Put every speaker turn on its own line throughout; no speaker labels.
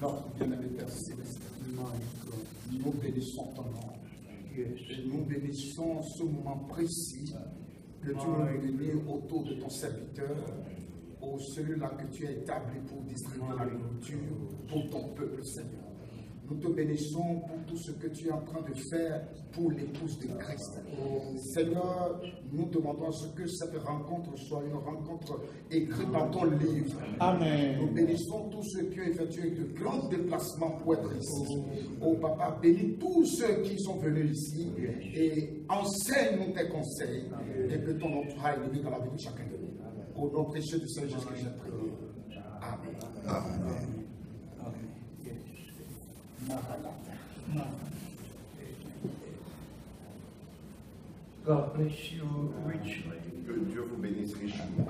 Notre bien-aimé Père Céleste, nous bénissons ton nom. Et nous bénissons ce moment précis que tu nous réunis autour de ton serviteur, au celui-là que tu as établi pour distribuer la nourriture pour ton peuple, Seigneur. Nous te bénissons pour tout ce que tu es en train de faire pour l'épouse de Christ. Seigneur, nous demandons à ce que cette rencontre soit une rencontre écrite dans ton livre.
Amen.
Nous bénissons tous ceux qui ont effectué de grands déplacements pour être ici. Oh Papa, bénis tous ceux qui sont venus ici et enseigne-nous tes conseils et que ton nom soit élevé dans la vie de chacun de nous. Au nom précieux du Seigneur Jésus, j'ai prié. Amen. Amen.
God bless you richly.
Que Dieu vous bénisse richement.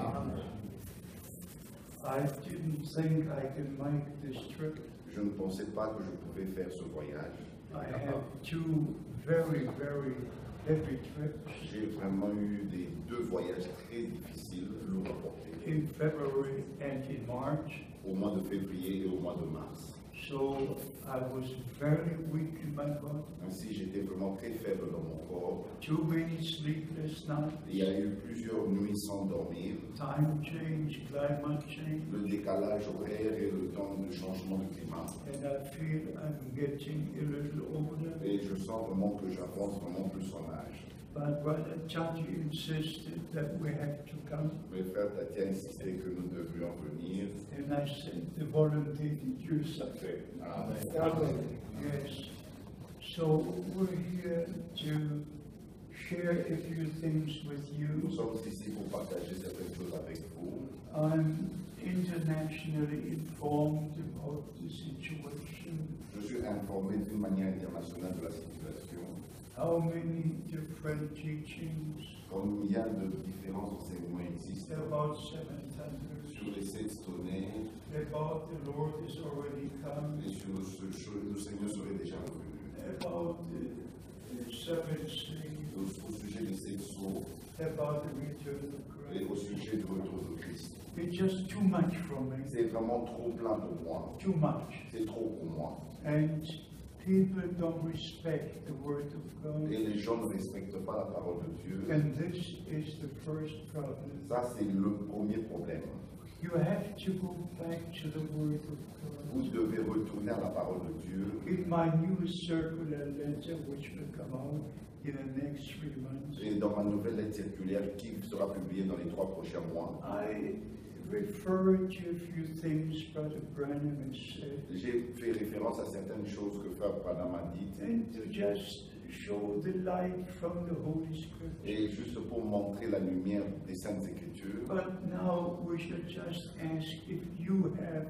I didn't think I could make this trip.
Je ne pensais pas que je pouvais faire ce voyage.
I had two very, very heavy trips
J'ai vraiment eu des deux voyages très difficiles, lourds à porter,
in February and in March.
au mois de février et au mois de mars.
So I was very weak in my body.
Ainsi, j'étais vraiment très faible dans mon corps.
Too many sleepless nights,
Il y a eu plusieurs nuits sans dormir.
time change, climate change,
Le décalage horaire et le temps de changement de climat.
and I feel I'm getting a little older.
Et je sens vraiment que j'avance vraiment plus en âge.
But Brother Chachi insisted that we have to come.
Le frère Tatia insistait que nous devions venir.
And I said, the volunteer Dieu, ça fait.
Amen.
Yes. So we're here to share a few things with you.
Nous
you.
sommes ici pour partager certaines choses avec vous.
I'm internationally informed about the situation,
Je suis informé d'une manière internationale de la situation.
How many different teachings,
Combien de différents enseignements existent?
About seven thunders,
sur les sept tonnerres
about the Lord is already come,
et sur le, ce- le Seigneur serait déjà revenu.
about the, the seven sleep,
Au, sujet des sept sceaux
about the return of
et
Christ.
au sujet du retour de Christ.
It's just too much for me,
C'est vraiment trop plein pour moi.
too much.
C'est trop pour moi.
And people don't respect the word of God.
Et les gens ne respectent pas la parole de Dieu.
And this is the first problem.
Ça, c'est le premier problème.
You have to go back to the word of
Vous
God.
devez retourner à la parole de Dieu.
In my new circular letter, which will come out in the next three months,
Et dans ma nouvelle lettre circulaire qui sera publiée dans les trois prochains mois,
I refer to a few things Brother Branham has said.
j'ai fait référence à certaines choses que Frère Branham a dites.
And to just show the light from the Holy Scripture.
Et juste pour montrer la lumière des Saintes Écritures,
But now we should just ask if you have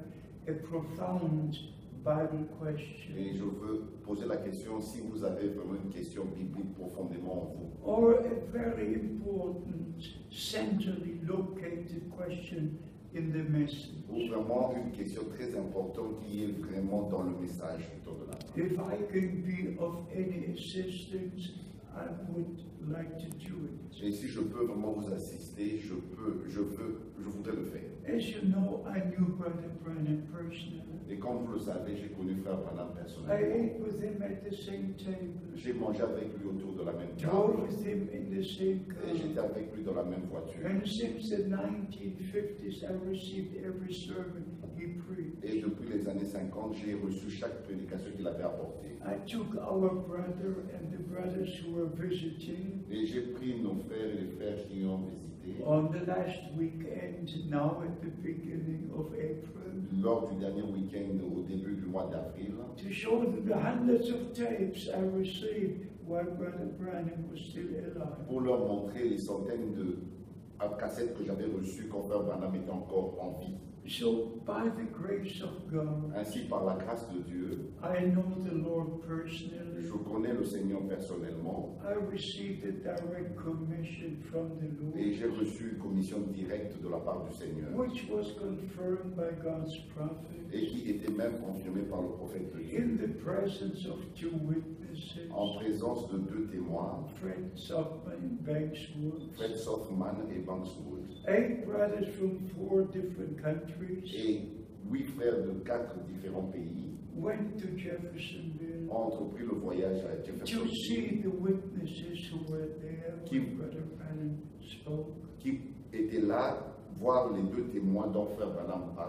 a profound Bible question
et je veux poser la question si vous avez vraiment une question biblique profondément en vous,
or a very important, centrally located question in the message.
ou vraiment une question très importante qui est vraiment dans le message plutôt de la
If I can be of any assistance, I would like to do it.
Et si je peux vraiment vous assister, je peux, je veux, je voudrais le faire.
As you know, I knew Brother Branham personally.
Et comme vous le savez, j'ai connu Frère Branham personnellement. J'ai mangé avec lui autour de la même table. Et j'étais avec lui dans la même voiture.
And since the 1950s, I received every sermon he preached.
Et depuis les années 50, j'ai reçu chaque prédication qu'il avait apportée.
I took our brother and the brothers who were visiting
Et j'ai pris nos frères et les frères qui ont visité
on the last weekend, now at the beginning of April,
lors du dernier week-end au début du mois d'avril
to show them the hundreds of tapes I received while Brother Branham was still alive.
pour leur montrer les centaines de cassettes que j'avais reçues quand Frère Branham était encore en vie.
So, by the grace of God,
Ainsi, par la grâce de Dieu,
I know the Lord personally.
Je connais le Seigneur personnellement.
I received a direct commission from the
et j'ai reçu une commission directe de la part du Seigneur.
which was confirmed by God's prophet.
Et qui était même confirmée par le prophète de Dieu
in the presence of two witnesses,
en présence de deux témoins,
Fred Bankswood,
Softman et Bankswood.
eight brothers from four different countries,
Et huit frères de quatre différents pays
went to Jeffersonville
entrepris le voyage à
to
Jeffersonville
see the witnesses who were there when Brother Branham spoke.
qui étaient là voir les deux témoins dont Frère Branham a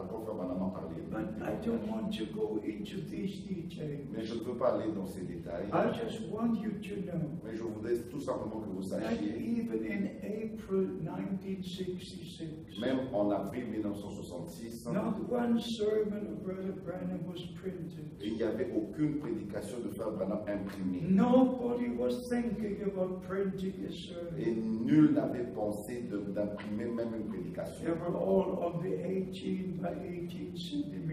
parlé.
But I don't want to go into these details.
Mais je ne veux pas aller dans ces détails.
I just want you to know
Mais je voudrais tout simplement que vous sachiez,
even in April 1966,
même en avril 1966,
not one sermon of Brother Branham was printed.
il n'y avait aucune prédication de Frère Branham imprimée.
Nobody was thinking about printing a sermon.
Et nul n'avait pensé d'imprimer même une prédication.
They were all of the 18 by 18 centimeter tapes.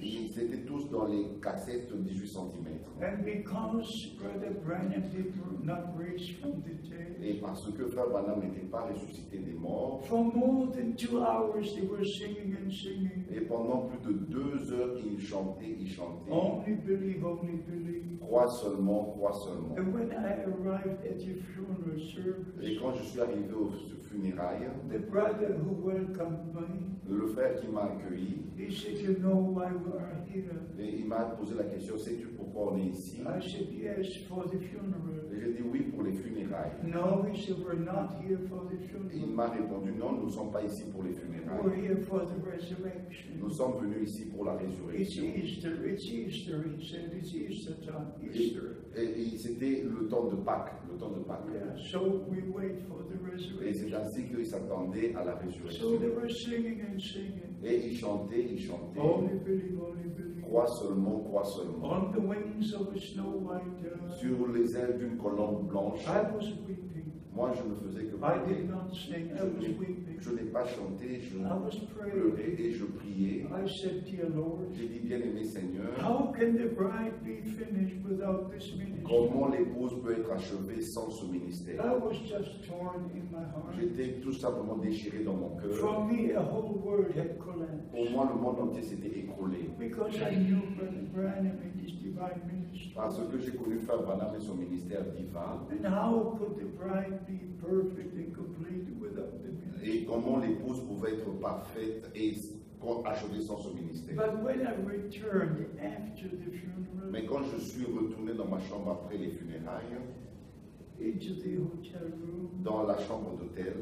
Ils étaient tous dans les cassettes de 18 cm. Et parce que Frère Branham n'était pas ressuscité des morts,
for more than two hours they were singing and singing.
et pendant plus de deux heures, il chantait, il chantait.
Only believe, only believe.
Crois seulement, crois seulement.
And when I arrived at the funeral
Et
service,
quand je suis arrivé aux funérailles,
the brother who welcomed me,
le frère qui m'a accueilli,
he said, You know why we are here?
et il m'a posé la question, sais-tu pourquoi on est ici?
I said, Yes, for the funeral.
Et j'ai dit oui pour les funérailles.
No, he said, We're not here for the
Et il
funeral.
m'a répondu, non, nous ne sommes pas ici pour les
We're
funérailles.
here for the resurrection.
Nous sommes venus ici pour la
It's
résurrection.
Easter, it's Easter, he said, it's Easter time, Easter.
Et, et c'était le temps de Pâques, le temps de Pâques.
Yeah, so we wait for the
Et c'est
resurrection.
ainsi qu'ils s'attendaient à la
So
résurrection.
they were singing and singing.
Et.
Only believe, only believe.
Crois seulement, crois seulement.
On the wings of a snow white dove,
Sur les ailes d'une colombe blanche,
I was weeping.
moi je ne faisais que
I
pleurer.
did not sing, I
Je
was
n'ai-
weeping.
Je n'ai pas chanté, je pleurais et je priais. J'ai dit, bien-aimé Seigneur,
how can the bride be finished without this ministry?
comment l'épouse peut être achevée sans ce ministère?
I was just torn in my heart.
J'étais tout simplement déchiré dans mon cœur. Pour moi, le monde entier s'était écroulé.
Because I knew Brother Branham and his divine ministry.
Parce que j'ai connu Frère Branham et son ministère divin.
And how could the bride be perfect and complete?
Et comment l'épouse pouvait être parfaite et achevée sans ce ministère.
But when I returned after the funeral
Mais quand je suis retourné dans ma chambre après les funérailles,
into the hotel room,
dans la chambre d'hôtel,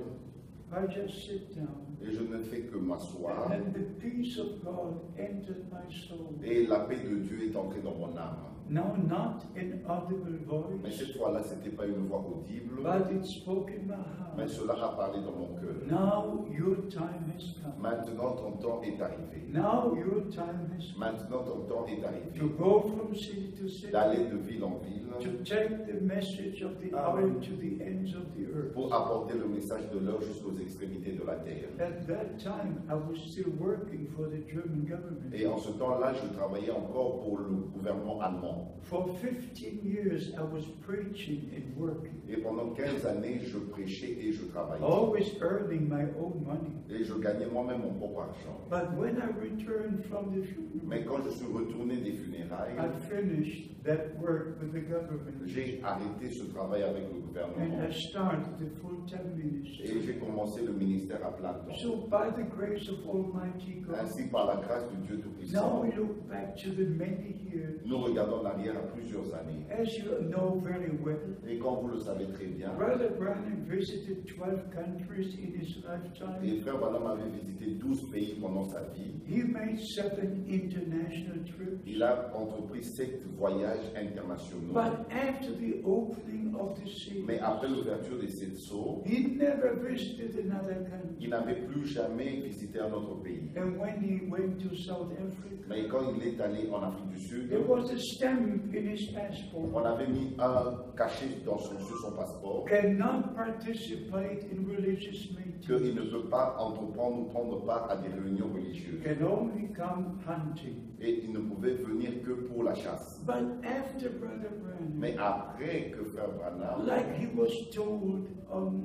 I just sit down.
et je ne fais que m'asseoir,
And the peace of God entered my soul.
et la paix de Dieu est entrée dans mon âme.
Now, not an audible
Mais
voice,
cette fois-là, ce n'était pas une voix audible,
but it spoke in my
mais
heart.
cela a parlé dans mon cœur.
Now your time has come.
Maintenant, ton temps est arrivé.
Now your time has come
Maintenant, ton temps est
to
arrivé
go from city to city,
d'aller de ville en ville
to take the message of the hour to the ends of the earth.
pour apporter le message de l'heure jusqu'aux extrémités de la terre.
At that time, I was still working for the German government.
Et en ce temps-là, je travaillais encore pour le gouvernement allemand.
For 15 years, I was preaching and working,
Et pendant 15 années, je prêchais et je travaillais.
always earning my own money.
Et je gagnais moi-même mon propre argent.
But when I returned from the
Mais
funeral,
quand je suis retourné des funérailles,
I finished that work with the government
j'ai arrêté ce travail avec le
and
gouvernement.
I started the full-time
Et
ministry.
j'ai commencé le ministère à plein temps.
So by the grace of Almighty God,
Ainsi, par la grâce de Dieu
now
Tout-Puissant,
we look back to the many years.
nous regardons en arrière à plusieurs années.
As you know very well,
Et comme vous le savez très bien,
Brother Branham visited 12 countries in his lifetime.
et frère Branham avait visité 12 pays pendant sa vie.
He made seven international trips.
Il a entrepris sept voyages internationaux.
But after the opening of the sea,
Mais après l'ouverture des sept sceaux,
he never visited another country.
il n'avait plus jamais visité un autre pays.
And when he went to South Africa,
Mais quand il est allé en Afrique du Sud,
there was a passport.
on avait mis un cachet dans son, sur son passeport
Cannot participate in religious
qu'il ne
meetings.
peut pas entreprendre ou prendre part à des réunions religieuses.
Can only come hunting.
Et il ne pouvait venir que pour la chasse.
But after Brother Branham,
Mais après que frère Branham,
like he was told on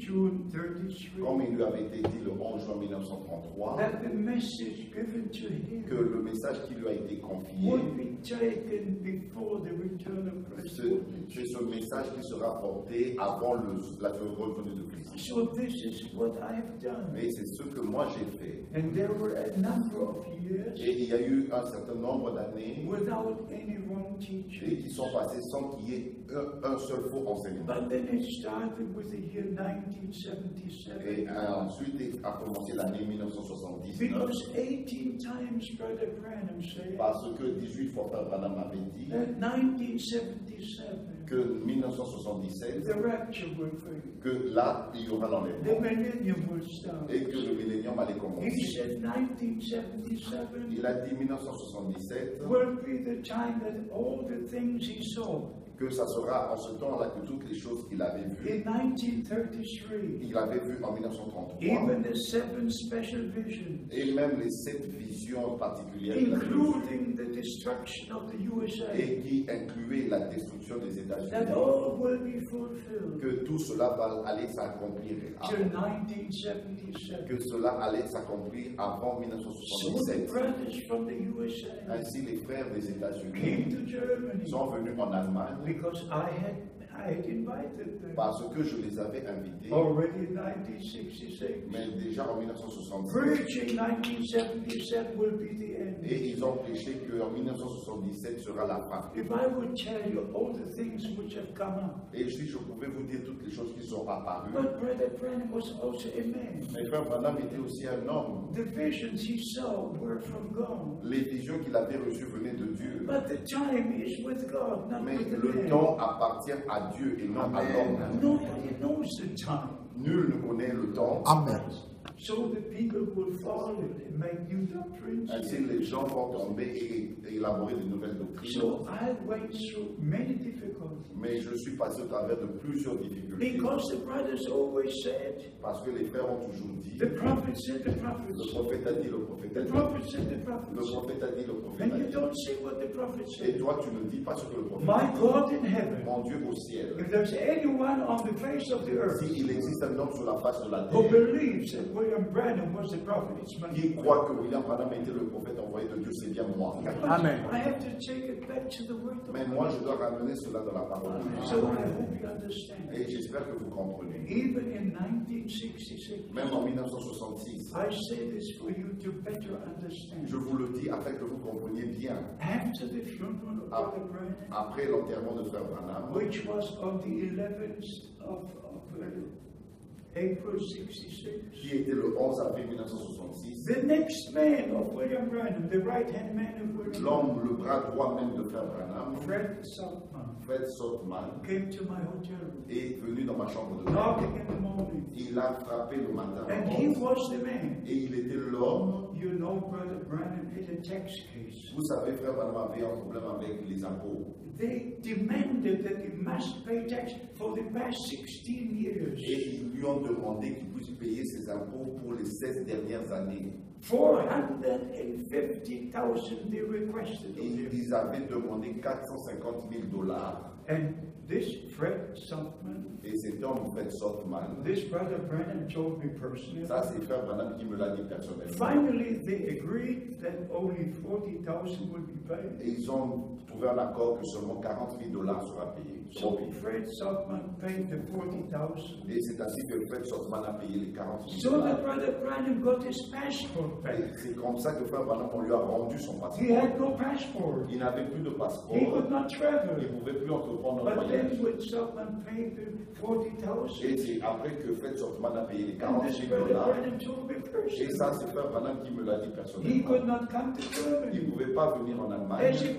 June 33,
comme il lui avait été dit le 11 juin 1933,
that the message given to him
que le message qui lui a été confié
would be taken before the return of Christ.
C'est ce message qui sera porté avant le, la seconde venue de Christ.
So this is what I've done.
Mais c'est ce que moi j'ai fait.
And there were a number of years
Et il y a eu un certain nombre d'années
without any wrong
et qui sont passées sans qu'il y ait un, un seul faux enseignement.
But then it started with the year 1977.
Et euh, ensuite a commencé l'année 1979.
Because 18 times Brother Branham said
Parce que 18 fois Frère Branham avait dit
1977,
que 1977,
the rapture will be,
que là, il y aura l'enlèvement et que le millénium allait commencer.
said 1977
Il a dit 1977
will be the time that all the things he saw.
Que ça sera en ce temps-là que toutes les choses qu'il avait vues,
In 1933,
il avait vues en 1933,
even the seven special visions,
et même les sept visions particulières qu'il avait vues,
including the destruction of the USA,
et qui incluaient la destruction des
that
États-Unis,
all will be fulfilled
que tout cela va aller s'accomplir,
till
avant-
1977.
que cela allait s'accomplir avant
So the
1977.
brothers from the USA
Ainsi, les frères des
came
États-Unis
to Germany.
sont venus en Allemagne
because I had I had invited them
parce que je les avais invités,
already in 1966.
mais déjà en 1966.
Preaching 1977 will be the end.
Et ils ont prêché qu'en 1977 sera la fin.
If I would tell you all the things which have come up,
Et si je pouvais vous dire toutes les choses qui sont apparues,
but Brother Branham was also a man.
mais frère Branham était aussi un homme.
The visions he saw were from God.
Les visions qu'il avait reçues venaient de Dieu.
But the time is with God, not
Mais
with the
le
man.
temps appartient à Dieu et non à l'homme. Nul ne connaît le temps.
Amen.
So the people will follow it and make new doctrines.
Ainsi, les gens vont tomber et, élaborer de nouvelles doctrines.
So I went through many difficulties.
Mais je suis passé au travers de plusieurs difficultés.
Because the brothers always said,
Parce que les frères ont toujours dit,
the prophet said, the prophet
le prophète a dit, le prophète
the
dit,
prophet said, the prophet
le prophète a dit, le prophète
And you don't say what the prophet said.
Et toi, tu ne dis pas ce que le prophète
My. God in heaven,
Mon Dieu au ciel,
if there's anyone on the face of the earth
s'il existe un homme sur la face de la
who
terre
believes that William Branham was the prophet, it's me.
qui croit que William Branham était le prophète envoyé de Dieu, c'est bien moi.
Amen.
I have to take it back to the word of
Mais
God.
moi, je dois ramener cela dans la parole de
So
Dieu.
I hope you understand.
Et j'espère que vous comprenez.
Even in 1966,
Même en 1966,
I say this for you to better understand.
je vous le dis afin que vous compreniez bien,
After the funeral of. Brother Branham,
après l'enterrement de Frère Branham,
April 66,
qui était le 11 avril 1966,
the next man of William Branham, the right-hand man of William
l'homme, le bras droit même de Frère Branham,
Fred Saltman,
Fred Sotman,
came to my hotel room,
est venu dans ma chambre de
knocking in the morning,
Il a frappé le matin.
and he was the man.
Et il était l'homme.
You know, Brother Branham had a tax case.
Vous savez, Frère Branham avait un problème avec les impôts.
They demanded that he must pay tax for the past 16 years.
Et ils lui ont demandé qu'il puisse payer ses impôts pour les 16 dernières années.
450,000 they requested
Et ils avaient demandé 450 000 dollars.
And this Fred Saltman,
Et cet homme, Fred Sotman,
this brother Branham told me personally.
ça c'est Frère Branham qui me l'a dit personnellement.
Finally, they agreed that only 40,000 would be paid.
Et ils ont un accord que seulement 40 000 dollars sera payé. seront
So
payés.
Fred Saltman paid the 40,000.
Et c'est ainsi que Fred Sotman a payé les 40 000
So
dollars.
that brother Branham got his passport
Et
back.
c'est comme ça que Frère Branham, on lui a rendu son
He
passeport.
had no passport.
Il n'avait plus de
He
passeport.
could not
Il ne pouvait plus entreprendre un
But
voyage.
then when someone paid the forty
Et c'est après que Fred Sotman a payé les
and
40
this
000
brother
dollars. Et ça, c'est Frère Branham qui me l'a dit
he
personnellement.
could not come to
Il ne pouvait pas venir en
as
Allemagne
he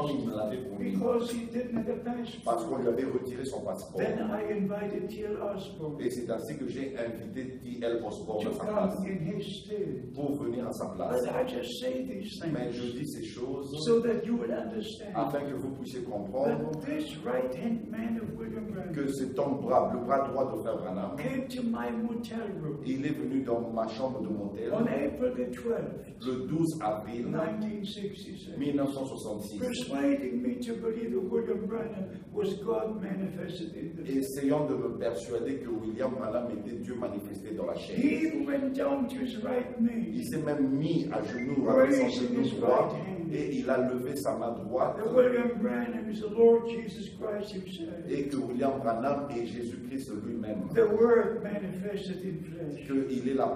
promised
il me l'avait promis.
because he didn't have a
Parce qu'on lui avait retiré son passeport.
Then I invited T.L. Osborne
Et c'est ainsi que j'ai invité T.L. Osborne
to
à sa place
come in his stead.
pour venir à sa place.
But I just say these
Mais je
things
dis ces choses
so that you will understand
afin que vous puissiez comprendre
that this right-hand man of William Branham
que cet homme brave, le bras droit de Frère Branham,
came to my motel room
il est venu dans ma chambre de motel
on April the 12th,
le 12 avril
1966.
1966,
persuading me to believe that William Branham was God manifested in the flesh.
essayant de me persuader que William Branham était Dieu manifesté dans la chair.
He went down to his right knee,
Il s'est même mis à genoux avec son genou droit et il a levé sa main droite
that William Branham is the Lord Jesus Christ Himself,
et que William Branham est Jésus-Christ lui-même.
the Word manifested in flesh.
Qu'il est la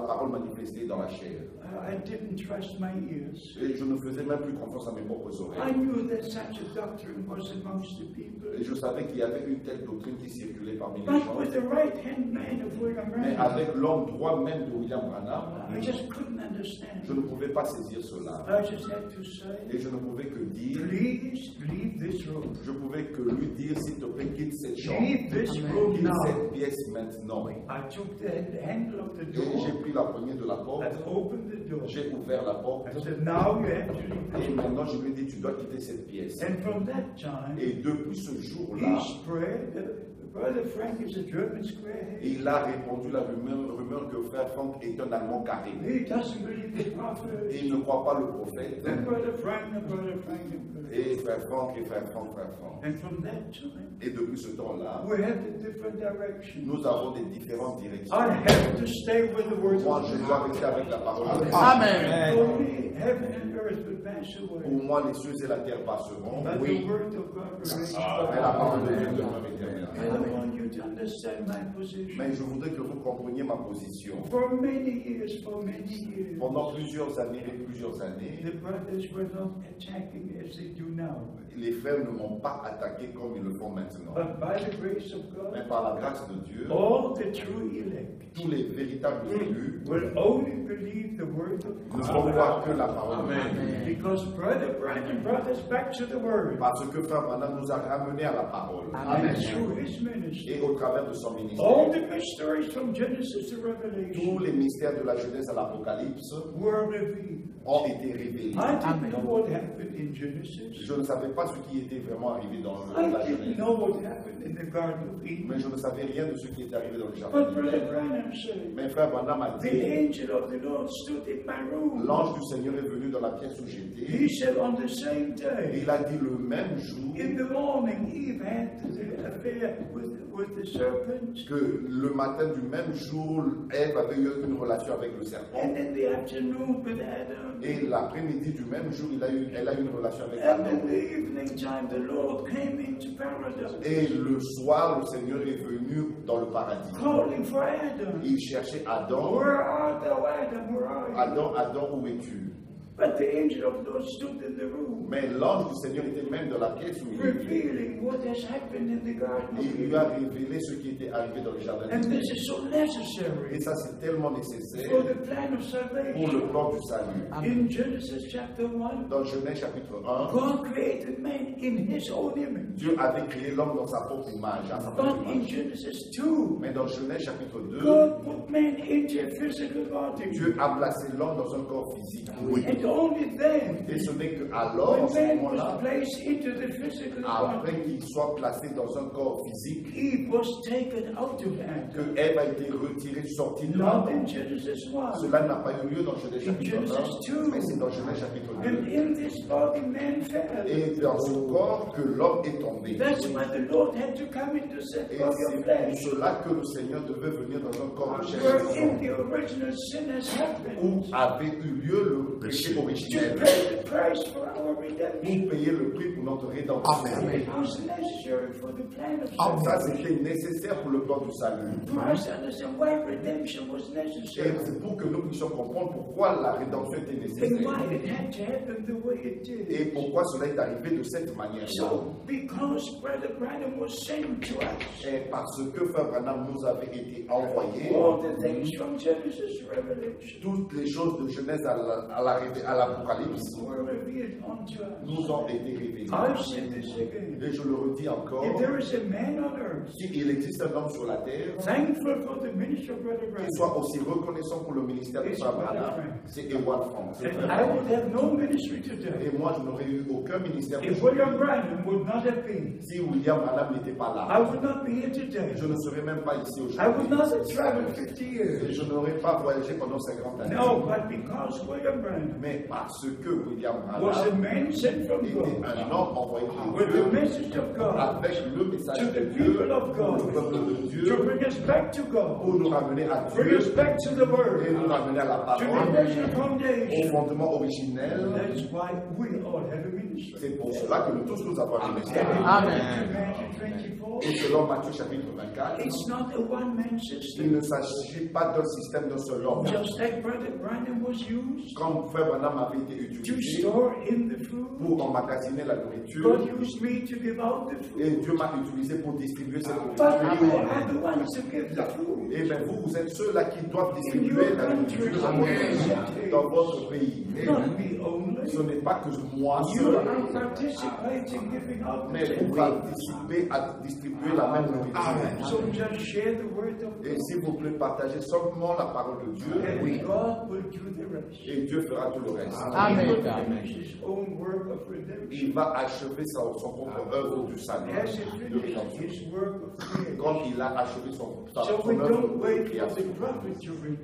parole manifestée dans la chair.
I didn't trust my ears.
Et je ne faisais même plus confiance à mes propres
I
oreilles.
knew that such a doctrine was amongst the people.
Et je savais qu'il y avait une telle doctrine qui circulait parmi les
But
gens.
with the right hand man of William
Mais avec l'homme droit même de William Branham,
I just couldn't
je
understand.
ne pouvais pas saisir cela.
I just had to say,
Et je ne pouvais que dire,
please leave this room.
je pouvais que lui dire, s'il te plaît, quitte cette chambre.
Leave this room
Quitte
now.
cette pièce maintenant.
I took the handle of the
Et j'ai
door,
pris la poignée de la porte,
I opened the door.
j'ai ouvert la porte,
I said, now you have to leave this
et maintenant je lui ai dit, tu dois quitter cette pièce.
And from that time,
Et depuis ce jour-là,
Brother Frank is a German squarehead.
il a répandu la rumeur, rumeur que frère Franck est un Allemand carré.
He doesn't believe the
Et
prophet.
il ne croit pas le prophète.
And Brother Frank, and Brother Frank, and Brother
Et frère Franck, et frère Franck, frère Franck.
And from that time,
Et depuis ce temps-là,
we have the different directions.
nous avons des différentes directions.
I have to stay with the word
Moi, je dois rester avec la parole de Dieu.
Amen.
For me, heaven and earth will pass away.
Pour moi, les cieux et la terre passeront,
But the word of God remains
mais la parole de Dieu demeure éternelle.
And I want you to understand my position.
Mais je voudrais que vous compreniez ma position.
For many years, for many years,
Pendant plusieurs années et plusieurs années,
the brothers were not attacking as they do now.
les frères ne m'ont pas attaqué comme ils le font maintenant.
But by the grace of
Mais
God,
par la grâce de Dieu,
all the true elect
tous les véritables élus
will only believe the word of
ne vont
God.
voir que la parole de Dieu.
Because Brother Brandon brought us back to the word.
Parce que frère Branham nous a ramenés à la parole.
His ministry.
Et au travers de son
All
ministère,
the mysteries from Genesis to
tous
Revelation
les mystères de la Genèse à l'Apocalypse
were revealed.
Ont été révélés.
I didn't know what happened in Genesis?
Je ne savais pas ce qui était vraiment arrivé dans le-
I
la
didn't
Genèse.
know what happened in the Garden of Eden.
Mais je ne savais rien de ce qui est arrivé dans le jardin. Mais frère Branham a
the
dit,
angel of the Lord stood in my room.
l'ange du Seigneur est venu dans la pièce où j'étais.
He said, on the same
Et
day,
il a dit le même jour
in the morning, Eve had the affair with,
que le matin du même jour, Ève avait eu une relation avec le serpent.
And in the afternoon with Adam.
Et l'après-midi du même jour, il a eu, elle a eu une relation avec
And in
Adam.
the evening time, the Lord came into paradise,
Et le soir, le Seigneur est venu dans le paradis.
calling for Adam.
Il cherchait Adam.
Where art thou, Adam? Where are you?
Adam, Adam, où es-tu?
But the angel of the Lord stood in the room,
Mais l'ange du Seigneur était même dans la pièce où il
what has happened in the Garden
Et il lui a révélé ce qui était arrivé dans le jardin.
And this is so
Et
necessary
ça, c'est tellement
for
nécessaire
the plan of
pour le
salvation.
plan du salut.
In Genesis chapter 1,
Dans Genèse chapitre 1,
God created man in his own image.
Dieu avait créé l'homme dans sa propre image, à sa propre
But in
image.
Genesis 2,
Mais dans Genèse chapitre 2,
God put man into a physical body.
Dieu a placé l'homme dans un corps physique.
And only then,
Et ce n'est qu'alors,
when
à ce moment-là, après qu'il soit placé dans un corps physique,
Eve was taken out of Adam.
que Ève a été retirée, sortie de
1.
Cela n'a pas eu lieu dans Genèse chapitre
Genesis
1,
2.
mais c'est dans Genèse chapitre
And
2.
in this body, man fell.
Et dans ce corps que l'homme est tombé.
That's why the Lord had to come into that
Et c'est pour cela que le Seigneur devait venir dans un corps de chair où avait eu lieu le péché originel, pour payer le prix pour notre rédemption.
Plan of
Ça, c'était nécessaire pour le plan du salut. Et c'est pour que nous puissions comprendre pourquoi la rédemption était
And
nécessaire.
why it had to happen the way it
Et
did.
pourquoi cela est arrivé de cette manière-là.
So, because Brother Branham was sent to us,
Et parce que Frère Branham nous avait été envoyé,
all the things from Genesis to Revelation
toutes les choses de Genèse à la- à la révé- à nous ont été
again.
Et je le redis encore,
If there is a man on earth
s'il existe un homme sur la terre,
thankful for the ministry of Brother
qui
Branham,
soit aussi reconnaissant pour le ministère de Branham, c'est Ewan France. c'est
and
Frère
I
Branham.
would have no ministry today
Et moi, je n'aurais eu aucun ministère
if
aujourd'hui
William Branham would not have been.
si William Branham n'était pas là. Je ne serais même pas ici aujourd'hui.
not have traveled 50
Et
years.
je n'aurais pas voyagé pendant 50 années.
No, but because William Branham
Mais parce que William Branham
man sent from
était
God
un homme envoyé de
with the
Dieu
message of God
avec le message
to
de
the
Dieu
people of
pour le
God
peuple de
to
Dieu
bring us back to God,
pour nous ramener à
bring
Dieu
us back to the
et
Word,
nous ramener à la
to the
parole,
original
au
foundation.
fondement originel.
That's why we all have a ministry.
C'est pour cela que nous tous nous avons
Matthew 24,
Et selon Matthieu chapitre 24,
it's not a one-man
il ne s'agit pas d'un système d'un seul homme.
Just like Brother Branham was used
Comme frère Branham avait été
to
utilisé
store in the food,
pour emmagasiner la nourriture,
God used me to give out the food.
et Dieu m'a utilisé pour distribuer cette
But
nourriture.
you are the ones who give the food.
Et bien vous, vous êtes ceux-là qui doivent distribuer la nourriture dans votre pays. Ce n'est pas que moi seul, mais vous
food.
participez à distribuer la même nourriture.
So just share the word of
Et
God.
s'il vous plaît, partagez seulement la parole de Dieu,
And God will do the rest.
et Dieu fera tout le reste.
He will finish his own work of redemption.
Il va achever son, son propre œuvre du salut,
creation.
il a achevé son,
we
œuvre de création.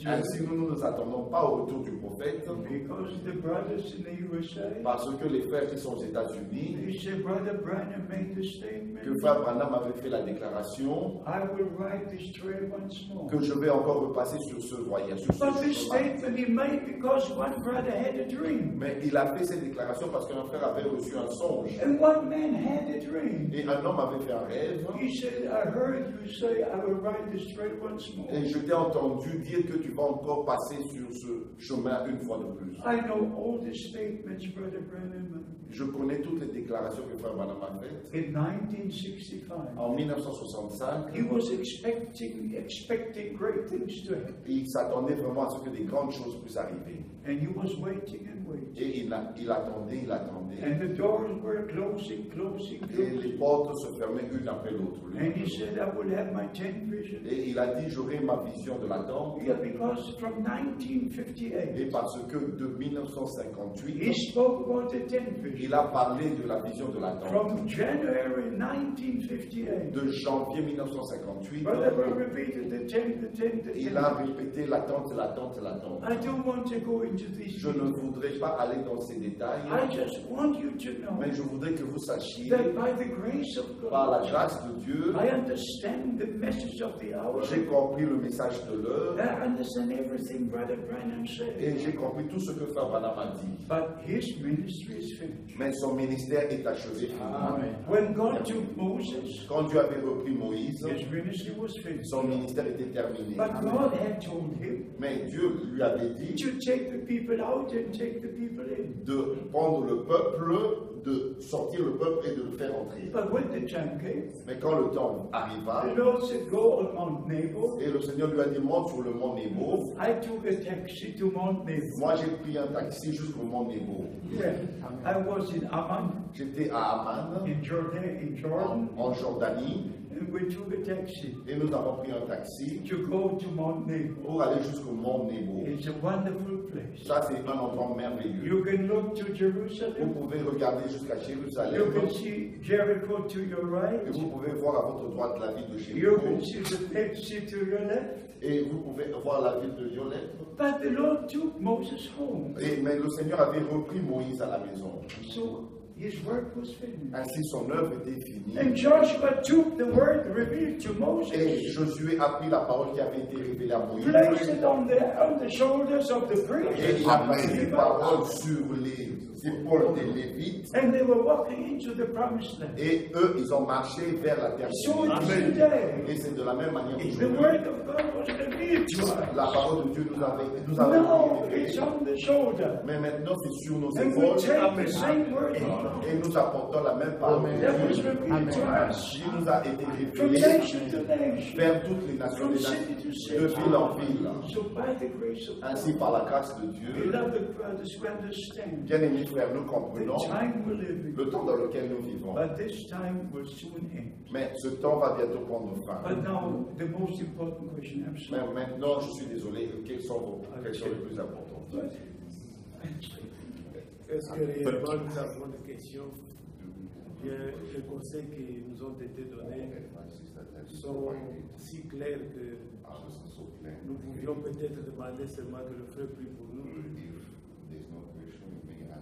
Ainsi, nous ne nous attendons pas au retour du prophète,
Because the brothers in the USA,
parce que les frères qui sont aux États-Unis, que frère Branham avait fait la déclaration
I will write this trail once more.
que je vais encore repasser sur ce voyage, sur ce
But this
chemin.
statement he made because one brother had a dream.
Mais il a fait cette déclaration parce qu'un frère avait reçu un songe.
And one man had a dream.
Et un homme avait fait un rêve.
He said, I heard you say, I will write this trail once more.
Et je t'ai entendu dire que tu vas encore passer sur ce chemin une fois de plus. Je connais toutes les déclarations que frère Branham a faites.
In 1965,
En 1965,
he was expecting expecting great things to happen.
il s'attendait vraiment à ce que des grandes choses puissent arriver.
And he was waiting and waiting.
Et il, a- il attendait, il attendait.
And the doors were closing, closing,
Et
closing.
les portes se fermaient une après l'autre.
And he said, I will have my tent vision.
Et il a dit, j'aurai ma vision de l'attente.
Yeah, because from 1958,
Et parce que de 1958,
he spoke about the tent vision.
Il a parlé de la vision de l'attente.
From January 1958,
De janvier 1958,
Brother Branham repeated the tent, the tent, the
il a répété l'attente, l'attente, l'attente.
I don't want to go into these
Je ne voudrais pas aller dans ces détails,
I just want you to know
mais je voudrais que vous sachiez,
that by the grace of
par la grâce de Dieu,
I understand the message of the hour.
j'ai compris le message de l'heure
I understand everything Brother Branham said.
et j'ai compris tout ce que Frère Branham a dit.
But his ministry is finished.
Mais son ministère est achevé.
When God took Moses,
Quand Dieu avait repris Moïse,
his ministry was finished.
son ministère était terminé.
But God had told him
Mais Dieu lui avait dit
to take the people out and take the people in.
de prendre le peuple, de sortir le peuple et de le faire entrer.
But when the time came,
Mais quand le temps arriva,
the Lord said, Go on Mount Nebo.
et le Seigneur lui a dit monte sur le mont Nebo,
I took a taxi to Mount Nebo.
moi j'ai pris un taxi jusqu'au mont Nebo.
Yeah. I was in Amman,
J'étais à Amman,
in Jordan, in
en,
Jordan,
en Jordanie,
and we took a taxi
et nous avons pris un taxi
to go to Mount Nebo.
pour aller jusqu'au mont Nebo.
It's a wonderful place.
Ça, c'est un endroit merveilleux.
You can look to
Vous
Jerusalem.
pouvez regarder jusqu'à Jérusalem
You can see Jericho to your
et
right.
vous pouvez voir à votre droite la ville de
You can
Jéricho
see the Dead Sea to your left.
et vous pouvez voir la ville de Violette.
But the Lord took Moses home.
Et, mais le Seigneur avait repris Moïse à la maison.
So his work was finished.
Ainsi, son œuvre était finie.
And Joshua took the word revealed to
Et
Moses,
Josué a pris la parole qui avait été révélée à Moïse
placed it on the on the shoulders of the
et
priests,
il a placé les paroles sur les épaules des Lévites.
and they were walking into the promised land.
Et eux, ils ont marché vers la terre.
So.
Et c'est de la même manière
The
qu'aujourd'hui,
word of God was revealed to us.
la parole de Dieu nous avait, nous avait
Now it's on the shoulder.
Mais maintenant, c'est sur nos
And we
épaules
take the same word of God
et nous apportons la même parole qui nous a été révélée vers toutes les nations, de ville en ville.
So by the grace of
Ainsi,
God,
par la grâce de Dieu,
understand
bien-aimés frères, nous comprenons le temps dans lequel nous vivons.
but this time will soon end.
Mais ce temps va bientôt prendre fin.
But now, the most important question, I'm
Mais maintenant, je suis désolé, quelles sont, vos, sont les plus importantes
Est-ce que réellement nous avons des questions? Les conseils qui nous ont été donnés sont si clairs que nous pouvions peut-être demander seulement que le frère prie pour nous.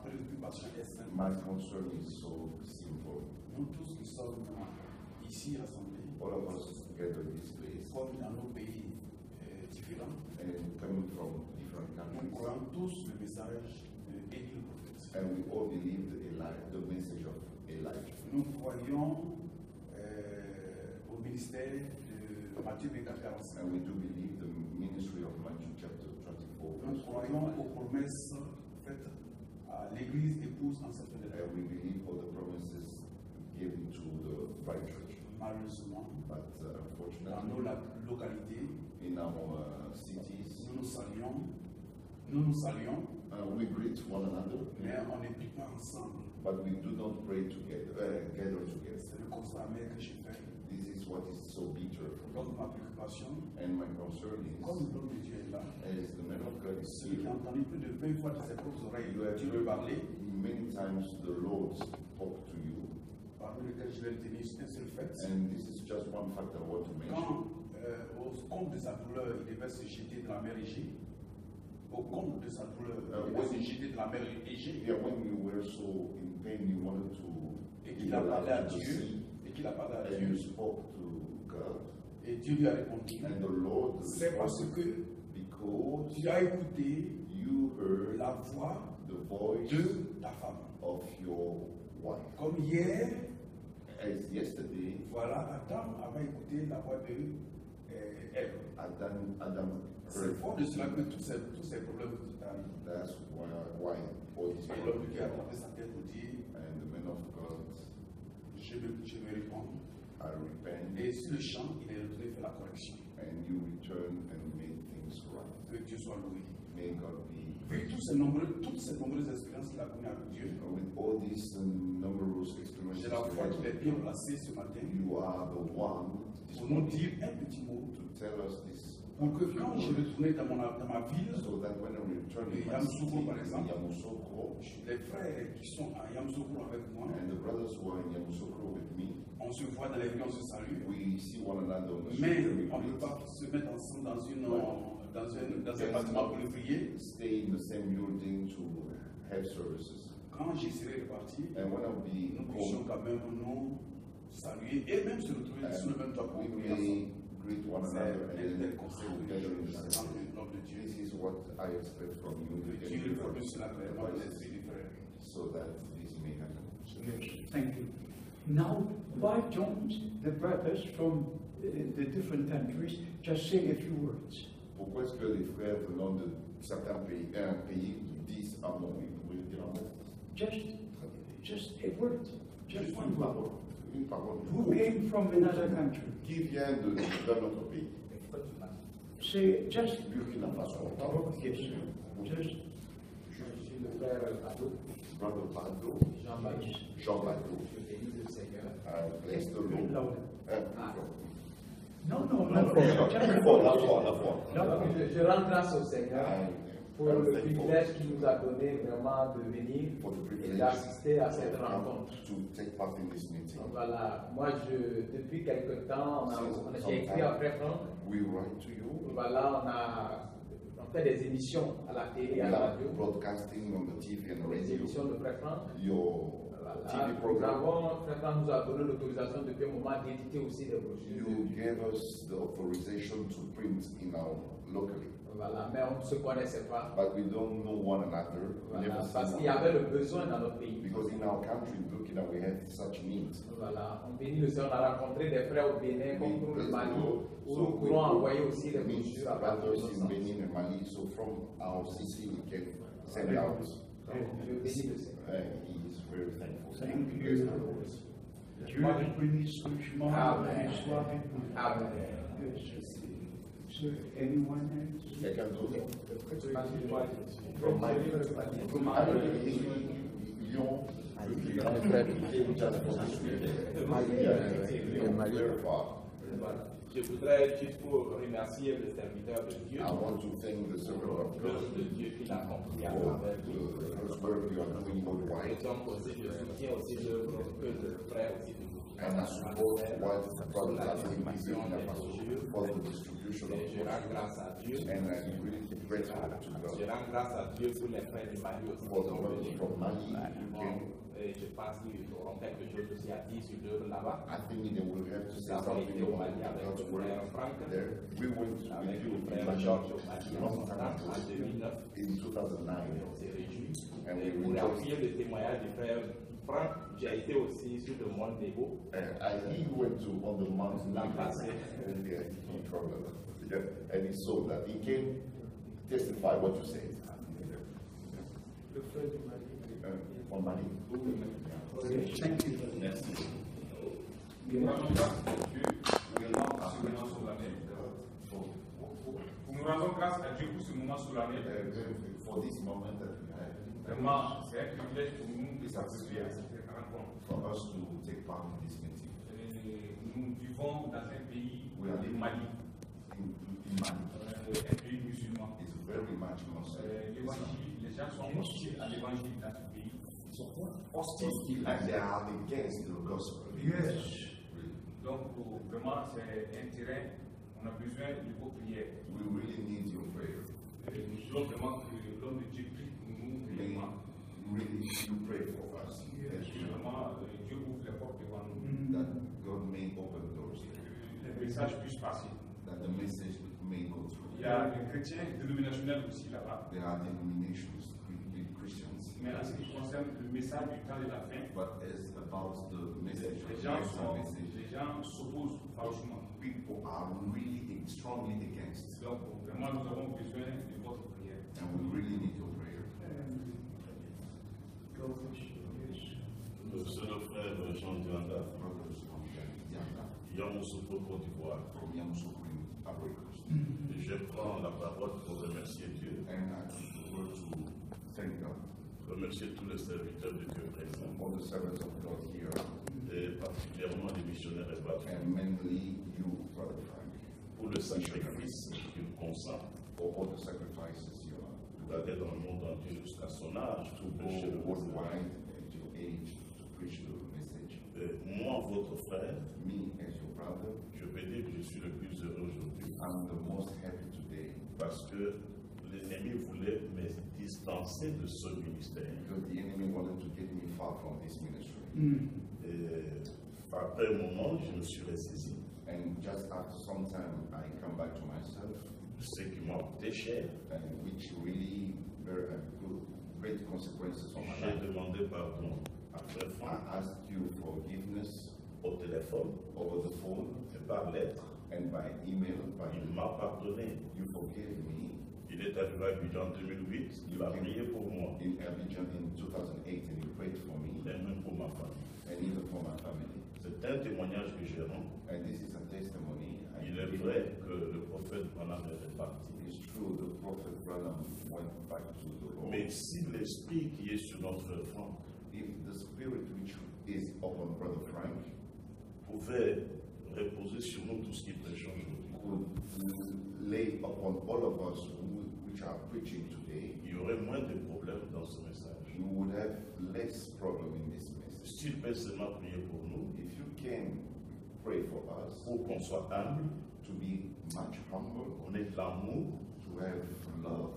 place.
préoccupation est simple.
My concern is so simple.
Nous tous qui sommes ici rassemblés,
All of us together in this place
comme dans nos pays euh, différents,
and coming from different
nous
countries.
croyons tous le message de Élie le prophète.
And we all believe the, Eli- the message of Elijah.
Nous croyons euh, au ministère de Matthieu 24, 45.
And we do believe the ministry of Matthew chapter 24.
Nous croyons
45.
aux promesses l'Église épouse en cette
And we believe all the promises given to the bride church.
Malheureusement,
But uh,
dans nos
unfortunately,
localités,
in our uh, cities,
nous nous saluons, nous nous saluons,
uh, we greet one another,
mais on ne prie pas ensemble.
but we do not pray together, uh, gather together.
C'est le constat que.
What is so bitter for.
Donc ma préoccupation,
And my concern
comme
is,
l'homme de Dieu est là,
as the man of God is
celui qui a entendu plus de 20 fois de ses propres oreilles Dieu lui parler,
many times the Lord spoke to you,
parmi je vais un seul fait.
and this is just one fact I want to mention.
Quand, euh, au compte de sa douleur, il devait se jeter dans la mer Égée, au compte de sa douleur, il devait se jeter dans la mer Égée,
Yeah, when you were so in pain, you wanted to
et qu'il a parlé à
life to the
Dieu, et qu'il a parlé à
and you spoke to
et Dieu lui a répondu, c'est parce que tu as écouté
you heard
la voix
the voice
de ta femme.
of your wife.
Comme hier,
As yesterday,
voilà, Adam avait écouté la voix de euh.
Adam, Adam
C'est fort de cela que tous ces, tous ces problèmes arrivent.
That's why, why all these
Et l'homme qui a
came.
tapé sa tête pour dire,
And the man of God,
je me, je me réponds.
I repent,
Et sur le champ, il est retourné faire la correction.
and you return and make things right.
Que Dieu soit loué.
May God be
Vu tous ces nombreux, toutes ces nombreuses expériences qu'il a connues avec Dieu,
With all these uh, numerous experiences,
j'ai la foi qu'il est
you
bien placé ce matin
are the one
pour nous dire un petit mot.
to tell us this.
Pour que quand je retournais dans, mon, dans ma ville,
So that when I
Et Yamoussoukro, par exemple.
Yamoussoukro,
les frères qui sont à Yamsoukro avec moi,
and the brothers who are in Yamoussoukro with me,
on se voit dans les rues, on se salue.
we see one another on the
Mais on ne peut pas se mettre ensemble dans, une, dans, un, dans un bâtiment pour le prier.
stay in the same building to have services.
Quand j'essaierai de partir,
And when I'll be
nous puissions
home,
quand même nous saluer et même se retrouver sur le même toit pour prier ensemble.
May greet one another and then
conseil
together in the same
de l'homme de Dieu.
This is what I expect from you,
Que
to
Dieu
get
le
your
produise cela clairement dans
advice
l'esprit des frères.
so that this may happen.
Yes, thank you. Now, why don't the brothers from uh, the different countries just say a few words?
Pourquoi est-ce que les frères venant de certains pays, un pays disent un mot Ils pourraient dire un mot
Just, just a word, just
Juste
one
une
word.
Parole. Une parole.
Who came from another country?
Qui vient de- d'un autre pays?
Say just,
Burkina Faso.
yes, just,
Je suis le frère Bado,
Brother Bado,
Jean Bado.
Jean Bado.
Je bénis le Seigneur.
I bless the
bit
Lord.
louder.
Euh,
No, no,
La foi, la foi, la foi,
Je, je rends grâce au Seigneur pour le privilège qu'il nous a donné vraiment de venir et d'assister à cette rencontre. Donc voilà, moi je, depuis quelque temps, on a, on a j'ai écrit à Frère Franck. Voilà, on a, on fait des émissions à la télé à la radio,
broadcasting on the TV and
les
radio.
émissions de Frère Franck.
Your
Voilà,
TV
nous
program.
avons, Frère Franck nous a donné l'autorisation depuis un moment d'éditer aussi des brochures.
You gave us the authorization to print in our locally,
Voilà, mais on ne se connaissait pas.
but we don't know one another. We
Voilà,
never
parce qu'il y avait le besoin dans notre pays.
Because in our country, in Burkina, we have such needs.
Voilà, on bénit le Seigneur, on a rencontré des frères au Bénin, comme le Mali, où nous
we
pourrons envoyer aussi des brochures à partir de
brothers
nos
in
centres.
Benin and Mali. So from our city, we can send out.
Donc, je bénis le Seigneur.
He is very thankful.
Thank you. Dieu bénisse
Amen. Amen.
Anyone else?
From euh. Je voudrais juste pour remercier le serviteur de Dieu,
I want to thank the servant of God
l'œuvre de Dieu qu'il a accompli à
for
travers lui.
the first work you are doing worldwide.
Et donc aussi, je soutiens aussi l'œuvre que le aussi de
And I support what the brother
la
has been
distribution
doing
des
in
brochures.
for the distribution of
Et je rends
the
grâce à Dieu.
And I'm really grateful to
Je
God
rends grâce à Dieu pour les frères du Mali aussi.
for
qui
the
sont
brothers
venus.
from Mali who
Bon,
came.
et je pense qu'ils auront quelque chose aussi à dire sur l'œuvre là-bas.
I think they will have to say
Nous avons
something
été au
about
Mali avec
God's
le
word
frère Franck,
there. We went with
avec
you
le
in
frère
Mali
Georges au Mali en
long time
en
ago
2009.
in 2009.
On s'est réjouis.
And
Et
we
pour
rejoiced.
appuyer le témoignage du frère Franck, j'ai été aussi sur le mont Nebo.
And I, he went to on the mountain
La
and
place.
yeah, he traveled. Yeah, and he saw that. He came testify what you said.
Le frère du Mali.
Uh, on Mali.
Thank you.
Merci. Nous rendons grâce à Dieu pour ce moment solennel. Nous rendons grâce à Dieu pour ce moment solennel.
Uh, for this moment that we have,
Vraiment, c'est un privilège pour nous de à cette rencontre.
for us to take part in this meeting.
Et Nous vivons dans un pays,
We are
Mali,
in, in Mali.
euh, un pays musulman.
It's very much
les gens sont hostiles à l'évangile dans ce pays.
Hostile and they are against the gospel.
Yes.
Donc, vraiment, c'est un terrain, on a besoin de vos prières.
We really need your prayer.
Euh, Nous voulons vraiment que l'homme de Dieu prie pour nous
We
réellement.
really you pray for us. Yes.
Que vraiment, Dieu ouvre les portes devant nous.
That God may open doors,
Que le message puisse passer.
that the message may go
Il
through.
y a les chrétiens dénominationnels aussi là-bas.
There are denominations with Christians,
Mais en ce qui concerne le message du temps de la fin,
but as about the message of
les
the
gens sont-
message,
les gens s'opposent farouchement.
people are really strongly against,
Donc, vraiment, nous avons besoin de votre prière.
and we really need your
le frère Jean Dianda, Yamoussoukro, Côte d'Ivoire. Je prends la parole pour remercier Dieu, remercier tous les serviteurs de Dieu présents, et particulièrement les missionnaires et pour le sacrifice qu'il consent
for all sacrifices you are
pour dans le monde entier jusqu'à son âge,
to
pour
go
prêcher le
worldwide at your age to preach the message.
Et Moi, votre frère,
Me, as your brother,
je peux dire que je suis le plus heureux aujourd'hui
I'm the most happy today
parce que l'ennemi voulait me distancer de ce ministère.
because the enemy wanted to get me far from this ministry. Hmm.
Et après un moment, je me suis ressaisi,
And just after some time, I come back to myself,
qui m'a coûté cher.
and which really very good, great consequences for my
J'ai
life.
demandé pardon à Frère
I asked you forgiveness
au téléphone
over the phone
et par lettre.
and by email. By
Il m'a pardonné.
you forgave me
Il est arrivé à Abidjan en 2008. Il a prié pour moi
in Abidjan in 2008, and you prayed for me
et même pour ma famille.
and even for my family.
C'est un témoignage que j'ai rendu.
And this is a testimony. I
Il est vrai que le prophète Branham est reparti.
It's true, the prophet Branham went back to the Lord.
Mais si l'esprit qui est sur notre frère Franck
If the spirit which is upon Brother Frank
pouvait reposer sur nous tout ce qu'il prêche aujourd'hui,
could lay upon all of us who, which are preaching today,
il y aurait moins de problèmes dans ce message.
you would have less problem in this message.
S'il peut seulement prier pour nous,
If you can pray for us
pour qu'on soit humble,
to be much humble,
qu'on ait de l'amour,
to have love,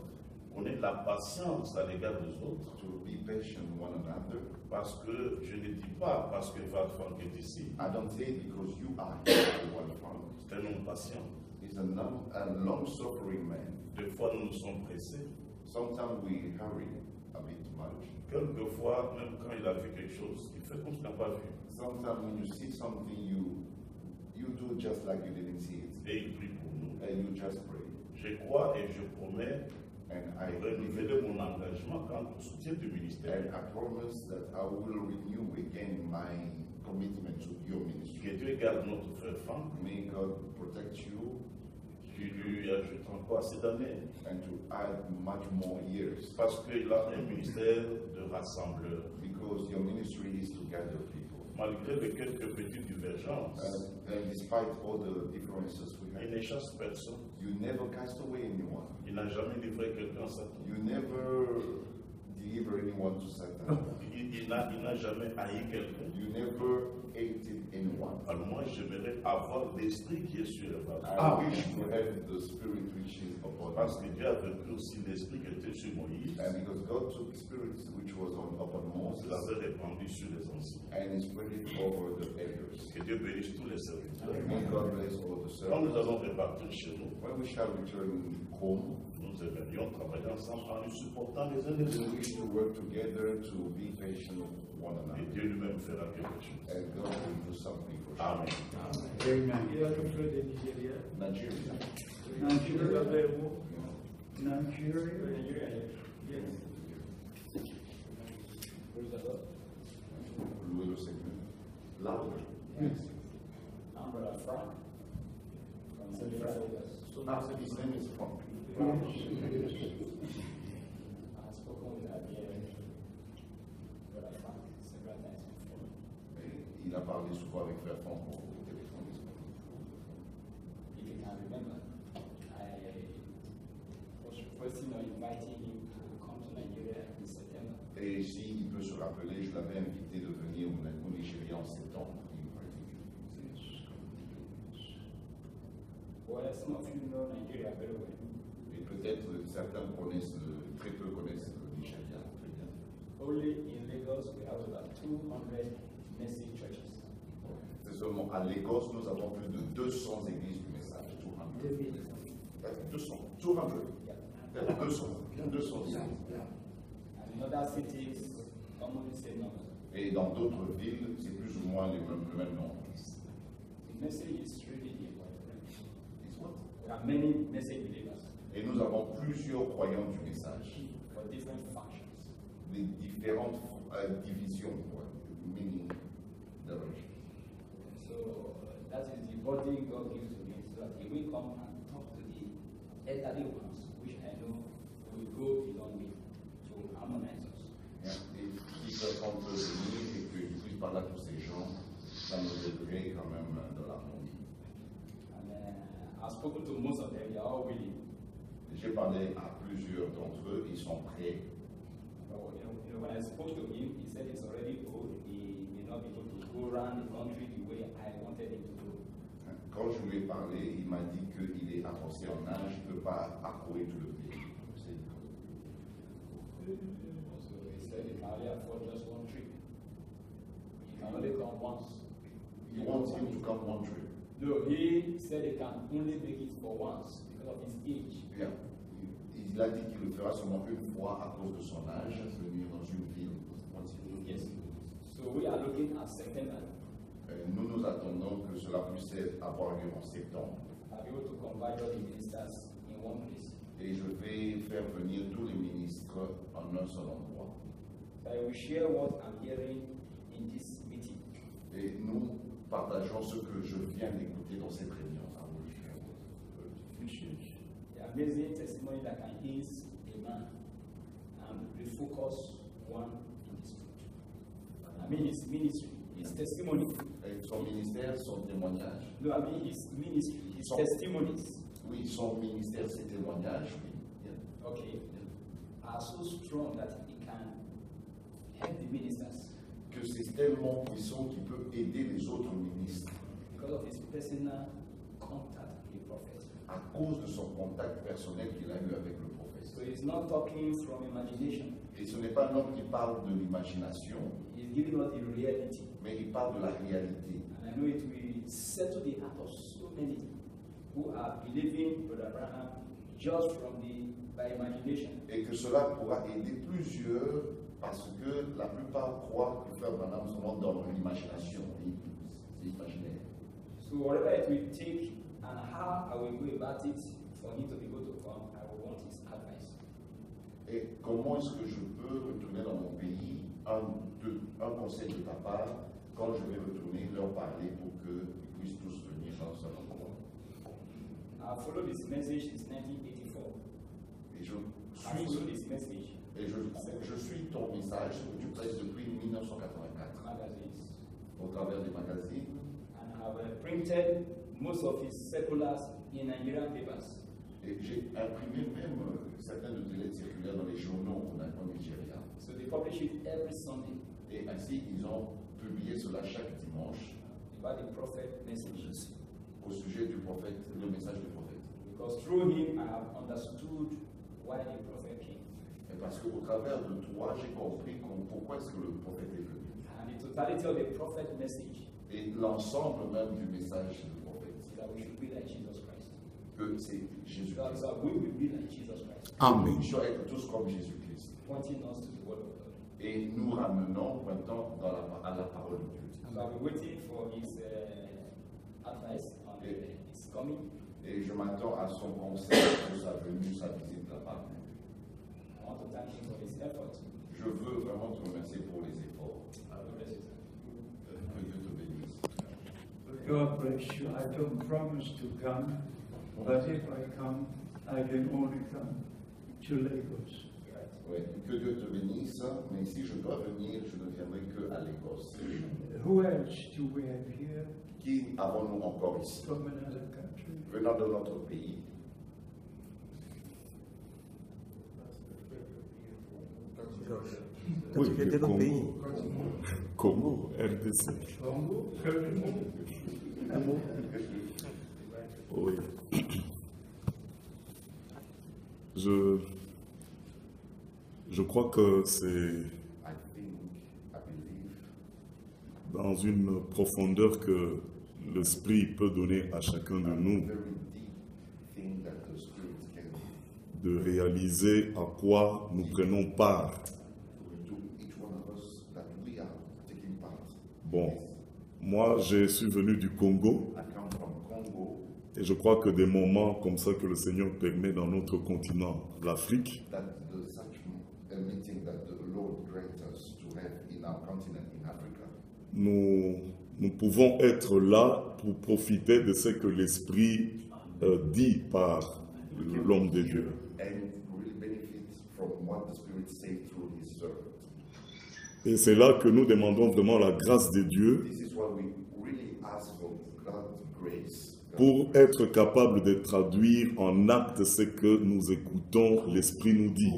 qu'on ait de la patience à l'égard des autres,
to be patient one another.
parce que je ne dis pas parce que Val Franck est ici,
I don't say because you are here, one Frank.
c'est un homme patient.
He's a, non- a long-suffering man.
Des fois, nous nous sommes pressés.
Sometimes we hurry a bit much.
Quelquefois, même quand il a vu quelque chose, il fait comme s'il n'a pas vu.
Sometimes when you see something, you you do just like you didn't see it,
Et il prie pour nous.
and you just pray.
Je crois et je promets
And I
renouveler mon engagement quant au soutien du ministère.
and I promise that I will renew again my commitment to your ministry.
Que Dieu garde notre frère Franck,
May God protect you
qui lui ajoute encore assez d'années.
and to add much more years
Parce qu'il a un ministère de rassembleur.
because your ministry is to gather people.
Malgré les quelques petites divergences,
And, and despite all the differences we
il
have,
ne chasse personne.
you never cast away anyone.
Il n'a jamais livré quelqu'un à Satan.
You never deliver anyone to Satan.
Il, il n'a jamais haï quelqu'un.
You never hated anyone.
Alors moi, j'aimerais avoir l'esprit qui est sur Eva.
I ah. wish to have the spirit which is upon
Parce
us.
que Dieu avait pris aussi l'esprit qui était sur Moïse,
And because God took the spirit which was on, upon
il
Moses
l'avait répandu sur les anciens.
and he spread it over the elders.
Que Dieu bénisse tous les serviteurs.
May God bless all the
Quand nous
servants.
allons repartir chez nous,
When we shall return home,
nous aimerions travailler ensemble en nous supportant les uns les
we
autres.
wish to work together to be patient with one
Et
another.
Dieu lui-même fera quelque chose.
And God will do something for sure.
Amen.
Amen.
Il y a le fleuve de Nigeria.
Nigeria?
Vous
Nigeria.
avez un mot
Nigeria.
Yes.
Louer le Seigneur. Louder.
I'm Brother Frank from St. Francis.
Ah, his name is Frank. Il a parlé souvent avec Frère Franck au téléphone.
If you can remember, I was requesting or inviting him to come to Nigeria in September.
Et s'il peut se rappeler, je l'avais invité de venir au au Nigeria en septembre.
Well, some of you know Nigeria very well.
Peut-être certains connaissent, très peu connaissent le Nigeria très bien.
Only in Lagos, we have about 200 message churches.
C'est seulement à Lagos, nous avons plus de 200 églises du message. 200. Euh, 200. 200.
Yeah.
Euh, 200. 200.
And in other cities, commonly say no.
Et dans d'autres villes, c'est plus ou moins le même nombre.
The message is really important.
It's what?
There are many message believers
Et nous avons plusieurs croyants du message, des différentes euh, divisions, quoi, meaning direction.
So uh, that is the body God gives to me, so that He will come and talk to the elderly ones, which I know will go beyond me to harmonize us.
Et qui peuvent quand peut venir et que je puisse parler à tous ces gens, ça nous aiderait quand même dans l'harmonie.
And uh, I've spoken to most of them; they are all willing.
J'ai parlé à plusieurs d'entre eux, ils sont prêts.
But, you know, you know, when I spoke to him, he said he's already old. He may not be able to go around the country the way I wanted him to go.
Quand je lui ai parlé, il m'a dit qu'il est avancé en âge, il ne peut pas parcourir tout le pays.
So he said he can only afford just one trip. He can only come once.
He wants him to come one trip.
No, he said he can only make it for once because of his age.
Il a dit qu'il le fera seulement une fois à cause de son âge, venir dans une ville.
Yes. So we are looking at September.
Euh, Nous nous attendons que cela puisse avoir lieu en septembre.
I'll be able to combine all the ministers in one place?
Et je vais faire venir tous les ministres en un seul endroit.
So I will share what I'm hearing in this meeting.
Et nous partageons ce que je viens d'écouter dans cette réunion.
Amazing testimony that can ease a man and refocus one in his truth. I mean his ministry, his testimony.
Et son ministère, son témoignage.
No, I mean his ministry, his
So-
testimonies.
Oui, son ministère, ses témoignages, oui. Bien.
Okay. Are so strong that he can help the ministers
Que c'est tellement puissant qu'il peut aider les autres ministres
because of his personal contact with the prophet.
À cause de son contact personnel qu'il a eu avec le prophète.
So he's not talking from imagination.
Et ce n'est pas un homme qui parle de l'imagination,
He's giving us the reality.
mais il parle de la réalité.
And I know it will settle the heart of so many who are believing Brother Abraham just from the by imagination.
Et que cela pourra aider plusieurs parce que la plupart croient que Frère Branham seulement dans l'imagination. Oui, C'est imaginaire.
So whatever it will take and how I will go about it for him to be able to come, I will want his advice?
Et comment est-ce que je peux retourner dans mon pays un, de- un conseil de ta part quand je vais retourner leur parler pour qu'ils puissent tous venir dans un endroit.
I followed this message since 1984.
Et je
I
suis,
follow this message
et je, je suis ton message que tu prêches depuis 1984
magazines
au travers des magazines.
and have uh, printed most of his circulars in Nigerian papers.
Et j'ai imprimé même euh, certaines de tes lettres circulaires dans les journaux en en Nigeria.
So they publish it every Sunday
Et ainsi, ils ont publié cela chaque dimanche
about the prophet messages.
au sujet du prophète, le message du prophète.
Because through him I have understood why the prophet came.
Et parce qu'au travers de toi, j'ai compris qu'on- pourquoi est-ce que le prophète est venu.
And the totality of the prophet message
Et l'ensemble même du message du prophète,
that we should be like Jesus Christ.
que c'est
That,
Jésus-Christ.
that we will be like Jesus Christ,
Amen.
Nous être tous comme Jésus-Christ.
pointing us to the word of God.
Et nous ramenons maintenant dans la, à la parole de Dieu.
So I've been waiting for his uh, advice on uh, his coming.
Et je m'attends à son conseil pour sa venue, sa visite là-bas.
I want to thank him for his effort.
Je veux vraiment te remercier pour les efforts.
God bless you.
I don't promise to come, but if I come, I can only come to Lagos.
Ouais, que Dieu te bénisse, mais si je dois venir, je ne viendrai que à l'Écosse.
Who else do we have here
Qui avons-nous encore ici
from another country?
Venant de notre pays.
Oui, le Congo. Congo, RDC.
Congo?
Oui. Je, je crois que c'est
I think, I believe,
dans une profondeur que l'Esprit peut donner à chacun de nous
very deep thing that the Spirit can
de réaliser à quoi nous prenons part.
do each one of us that we are taking part.
Bon, moi, je suis venu du Congo. Et je crois que des moments comme ça que le Seigneur permet dans notre continent, l'Afrique, nous pouvons être là pour profiter de ce que l'Esprit euh, dit par l'homme de Dieu.
and really benefit from what the Spirit said through His servant.
Et c'est là que nous demandons vraiment la grâce de Dieu pour être capable de traduire en acte ce que nous écoutons, l'Esprit nous dit.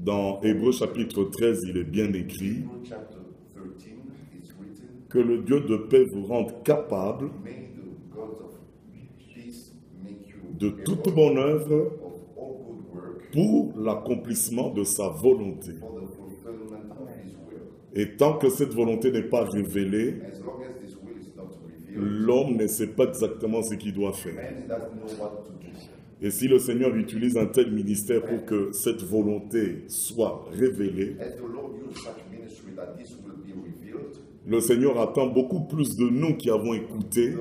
Dans Hébreu chapitre 13, il est bien écrit
Hebrew chapter 13 is written,
que le Dieu de paix vous rende capable de toute bonne œuvre
of all good work
pour l'accomplissement de sa volonté. Et tant que cette volonté n'est pas révélée, l'homme ne sait pas exactement ce qu'il doit faire. Et si le Seigneur utilise un tel ministère pour que cette volonté soit révélée, le Seigneur attend beaucoup plus de nous qui avons écouté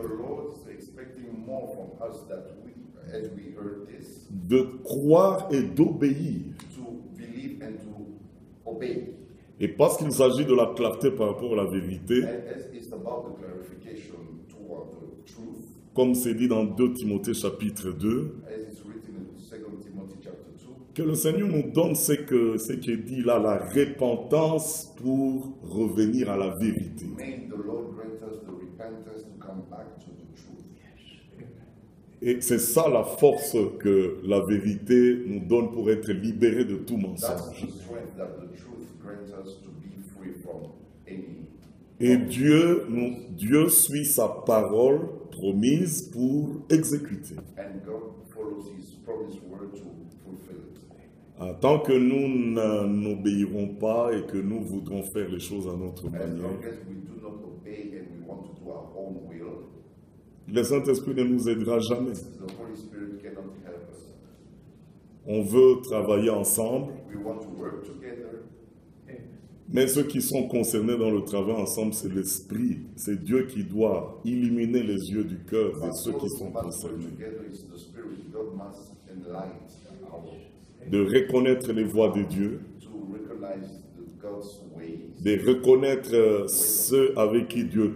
de croire et d'obéir. Et parce qu'il s'agit de la clarté par rapport à la vérité, comme c'est dit dans 2 Timothée chapitre 2,
as it's written in 2 Timothy chapter 2,
que le Seigneur nous donne ce que ce qui est dit là, la repentance pour revenir à la vérité.
may the Lord grant us the repentance to come back to the truth.
Et c'est ça la force que la vérité nous donne pour être libérés de tout mensonge. Et Dieu, nous, Dieu suit sa parole promise pour exécuter.
And God follows His promised word to fulfill it.
Ah, Tant que nous n'obéirons pas et que nous voudrons faire les choses à notre manière, le Saint-Esprit ne nous aidera jamais. On veut travailler ensemble,
We want to work together,
mais ceux qui sont concernés dans le travail ensemble, c'est l'Esprit. C'est Dieu qui doit illuminer les yeux du cœur de ceux qui sont concernés. De reconnaître les voies de Dieu, de reconnaître euh, ceux avec qui Dieu,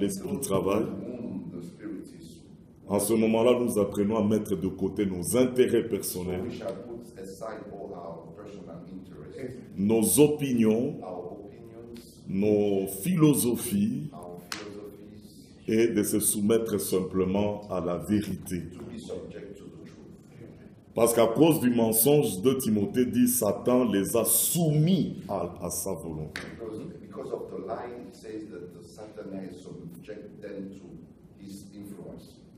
l'Esprit travaille,
with whom the Spirit is
En ce moment-là, nous apprenons à mettre de côté nos intérêts
So
personnels, nos opinions, nos philosophies et de se soumettre simplement à la vérité.
to be subject to the truth.
Parce qu'à cause du mensonge de Timothée dit, Satan les a soumis à, à sa volonté.
Because, of the lie, it says that the Satan has subject them to his influence, upon his influence.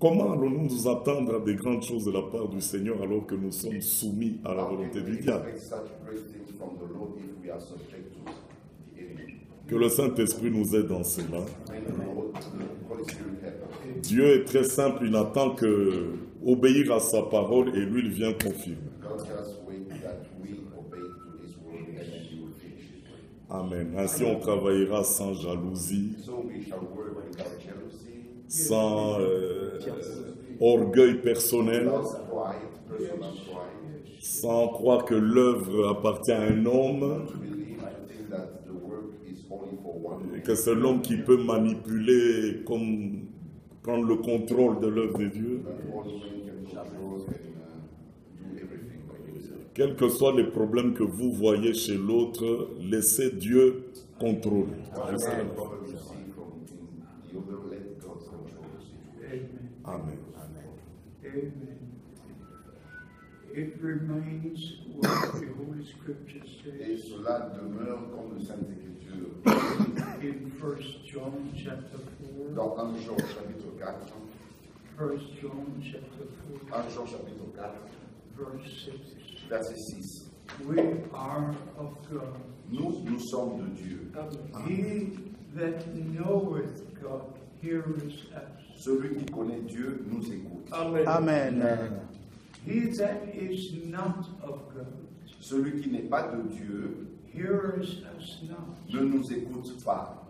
Comment allons-nous nous attendre à des grandes choses de la part du Seigneur alors que nous sommes soumis à la volonté du diable? Que le Saint-Esprit nous aide dans cela. Dieu est très simple, il n'attend que obéir à sa parole et lui il vient confirmer. Amen. Ainsi on travaillera sans jalousie, sans euh, orgueil personnel, sans croire que l'œuvre appartient à un homme, que c'est l'homme qui peut manipuler, comme prendre le contrôle de l'œuvre de Dieu. Quels que soient les problèmes que vous voyez chez l'autre, laissez Dieu contrôler.
Amen.
Amen.
Amen. It remains what the Holy Scripture
Et
says
cela demeure comme le Sainte Écriture
in 1 John chapter 4.
dans 1 Jean chapitre 4.
1 John chapter 4,
1 Jean chapitre 4,
verse 6.
verset 6.
We are of God.
Nous, nous sommes de Dieu.
He that knoweth God heareth us.
Celui qui connaît Dieu nous écoute.
Amen.
He that is not of God
Celui qui n'est pas de Dieu
heareth us not.
ne nous écoute pas.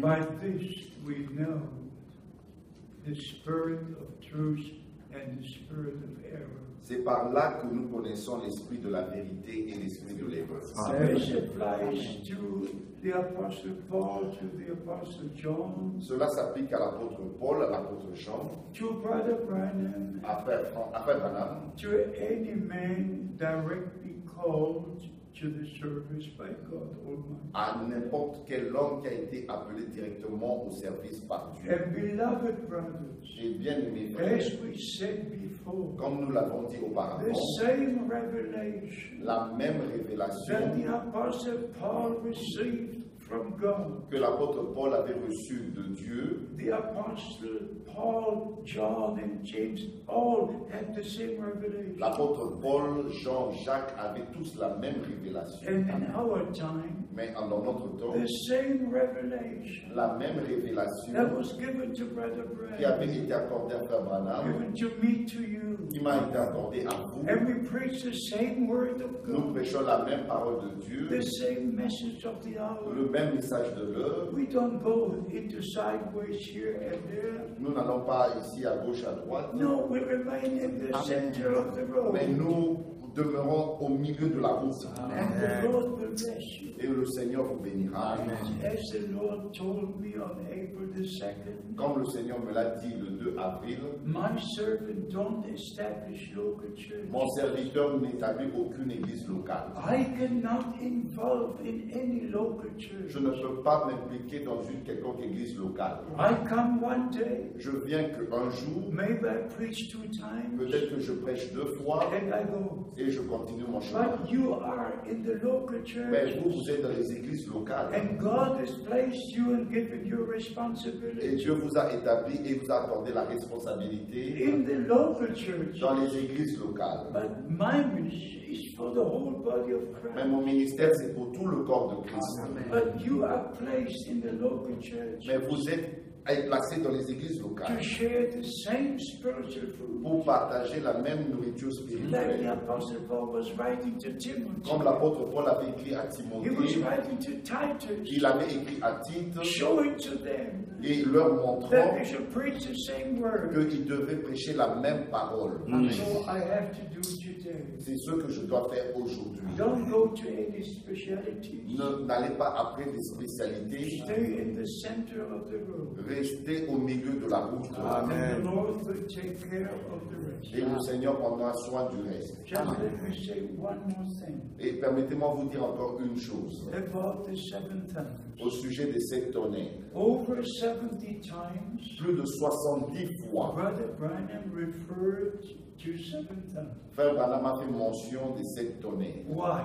By this we know the spirit of truth and the spirit of error.
C'est par là que nous connaissons l'esprit de la vérité et l'esprit de l'erreur.
John,
Cela s'applique à l'apôtre Paul, à l'apôtre Jean,
to Brother Branham,
à Frère Branham,
to any man directly called to the service by God Almighty.
à n'importe quel homme qui a été appelé directement au service par Dieu.
And beloved brothers,
Et bien aimé
as we said before,
comme nous l'avons dit
the
auparavant,
same revelation
la même
that
révélation
the Apostle Paul received from God.
que l'apôtre Paul avait reçue de Dieu,
The Apostle Paul, John, and James all had the same revelation.
l'apôtre Paul, Jean, Jacques avaient tous la même révélation.
And in our time,
Mais en dans notre temps,
the same revelation
la même révélation
that was given to Brother
qui avait été accordée à Frère Branham,
given to me, to you,
qui m'a été accordée à vous,
and we preach the same word of
nous prêchons la même parole de Dieu,
the same message of the hour.
le même message de l'heure.
We don't go into sideways here and there.
Nous n'allons pas ici à gauche, à droite,
No, we remain in the center of the
mais
road.
nous demeurons au milieu de la route.
And the Lord will bless you.
Et le Seigneur vous bénira.
As the Lord told me on April the 2nd,
Comme le Seigneur me l'a dit le 2 avril,
my servant don't establish local church.
mon serviteur n'établit aucune église locale.
I cannot involve in any local church.
Je ne peux pas m'impliquer dans une quelconque église locale.
I come one day,
Je viens qu'un jour,
maybe I preach two times,
peut-être que je prêche deux fois. Et je continue mon chemin.
But you are in the local
Mais
church,
vous, vous êtes dans les églises locales.
and God has placed you and given you
Et
responsibility
Dieu vous a établi et vous a accordé la responsabilité
in the local church.
dans les églises locales.
But my ministry is for the whole body of
Mais
Christ.
mon ministère, c'est pour tout le corps de Christ.
But you are placed in the local church
Mais vous êtes placés dans les églises
to
locales
share the same spiritual food.
pour partager la même nourriture
Like the
spirituelle.
Apostle Paul was writing to Timothy.
Comme l'apôtre Paul avait écrit à
He was
Timothée,
writing to Titus,
il avait écrit à Tite
showing to them
et leur
that
montrant
they should preach the same word.
qu'ils devaient prêcher la même parole.
And so I have to do today.
C'est ce que je dois faire aujourd'hui.
Don't go to any specialities.
Ne- N'allez pas après des spécialités.
Stay in the center of the road.
Restez au milieu de la route.
Rest.
Et le Seigneur prendra soin du reste. Et permettez-moi vous dire encore une chose
about the seven thunders.
au sujet des sept tonnerres.
Over 70 times,
Plus de 70 fois,
Brother Branham referred.
Frère Branham a fait mention des sept tonnerres.
Why?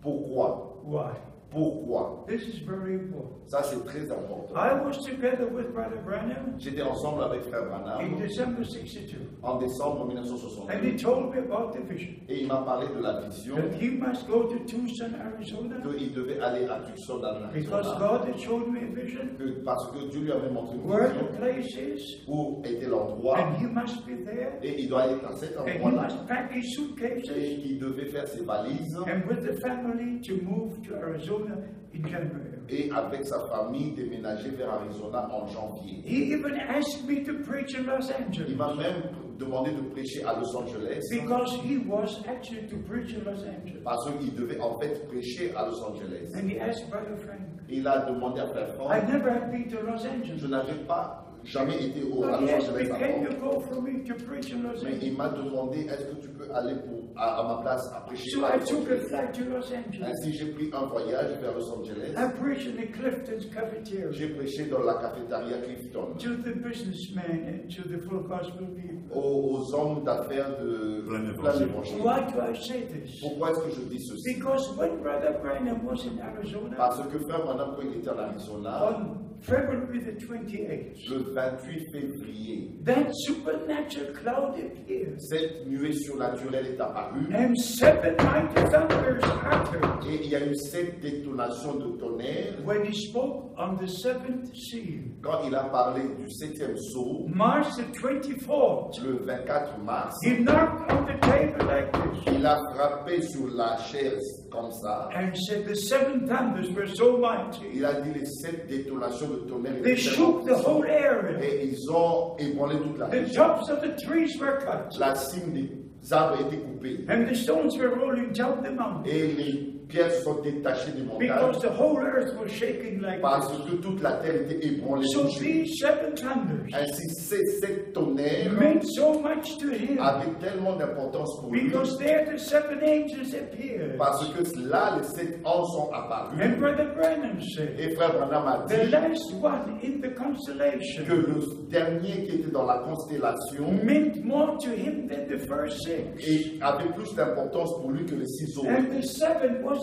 Pourquoi?
Why?
Pourquoi?
This is very important.
Ça, c'est très important.
I was together with Brother Branham
J'étais ensemble avec Frère
in
Branham
December 62,
en décembre
and he
1962
told me about the vision.
Et il m'a parlé de la vision
that he must go to Tucson, Arizona,
qu'il devait aller à Tucson,
because
Arizona,
God had showed me a vision.
Que- parce que Dieu lui avait montré une
where
vision
the place is,
où était l'endroit.
And he must be there,
et il doit être à cet
and he
endroit-là.
must pack his
et
suitcases
il devait faire ses valises.
And with the family to move to Arizona in January.
et avec sa famille déménager vers Arizona en janvier.
He even asked me to preach in Los
Il
Angeles
m'a même demandé de prêcher à Los Angeles
because he was actually to preach in Los Angeles.
parce qu'il devait en fait prêcher à Los Angeles.
And he asked Brother Frank,
Il a demandé à Frère
I
Franck,
never had been to Los
je
Angeles.
n'avais pas jamais été au, à Los Angeles avant. Mais il m'a demandé, est-ce que tu peux aller pour, à, à ma place à prêcher
So I took a flight to Los Angeles.
Ainsi, j'ai pris un voyage vers Los Angeles.
I preached in the Clifton's cafeteria
J'ai prêché dans la cafétéria Clifton
to the businessmen and to the full gospel people.
aux, aux hommes d'affaires de
Plein.
Why do I say this?
Pourquoi est-ce que je dis ceci?
Because when Brother Branham was in Arizona
Parce que Frère Branham, quand il était en Arizona,
on February the 28th,
le 28 février,
that supernatural cloud appeared.
cette nuée surnaturelle est apparue
And seven mighty thunders happened
et il y a eu sept détonations de tonnerre
when he spoke on the seventh seal.
quand il a parlé du septième saut,
March the 24th,
le 24 mars.
he knocked on the table like this
Il a frappé sur la chaise comme ça.
and said the seven thunders were so mighty.
Il a dit les sept détonations tonnerre
They shook the whole area.
et ils ont ébranlé toute la
The
région.
tops of the trees were cut,
La cime des arbres a été coupée
and the stones were rolling down the mountain
et les pierres se sont détachées des montagnes
because the whole earth was shaking like
parce que toute la terre était ébranlée.
So
touchée.
these seven thunders
Ainsi, ces sept tonnerres
meant so much to him
avaient tellement d'importance pour lui
there the seven angels appeared.
parce que là, les sept anges sont apparus.
And Brother Branham said,
Et frère Branham a
the
dit
last one in the
que le dernier qui était dans la constellation
meant more to him than the first six.
et avait plus d'importance pour lui que les six autres.
And the seventh was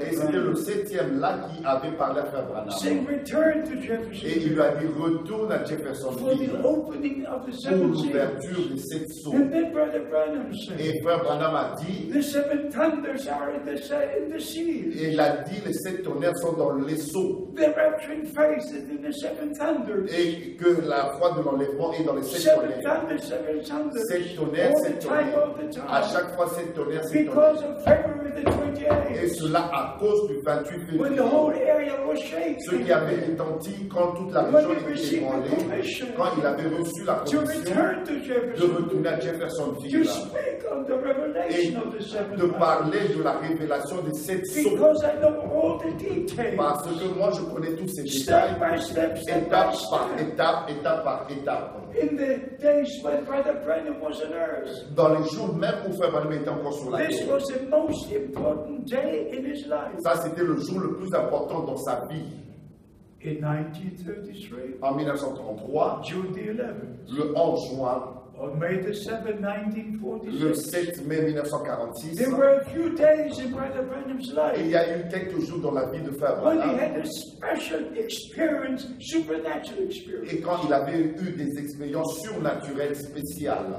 Et c'était le septième là qui avait parlé à frère Branham. Et il lui a dit retourne à Jeffersonville pour l'ouverture des sept sceaux. Et frère Branham a dit,
The seven thunders are in the, se- in the seals.
et il a dit les sept tonnerres sont dans les
thunders.
Et que la foi de l'enlèvement est dans les sept tonnerres. Sept tonnerres, sept tonnerres. À chaque fois, sept tonnerres, sept tonnerres. Et
28th,
cela à cause du 28
when the
février. Ce qui avait retenti quand toute la région était ébranlée, quand il avait reçu la commission de retourner à Jeffersonville. et de parler de la révélation
all the details,
Parce que moi, je connais tous ces détails, étape par étape, étape par étape.
In the days when Brother Brennan was on earth.
Dans les jours même où Frère Branham était encore sur la
This
terre.
was the most important day in his life.
Ça, c'était le jour le plus important dans sa vie.
In 1933,
En 1933,
June the 11th,
le 11 juin,
on May the 7th,
le
1946,
7 mai 1946,
there were a few days in Brother Branham's
il
life
y a eu quelques jours dans la vie de Frère
when he
Branham.
had a special experience, supernatural experience.
Et quand il avait eu des expériences surnaturelles spéciales.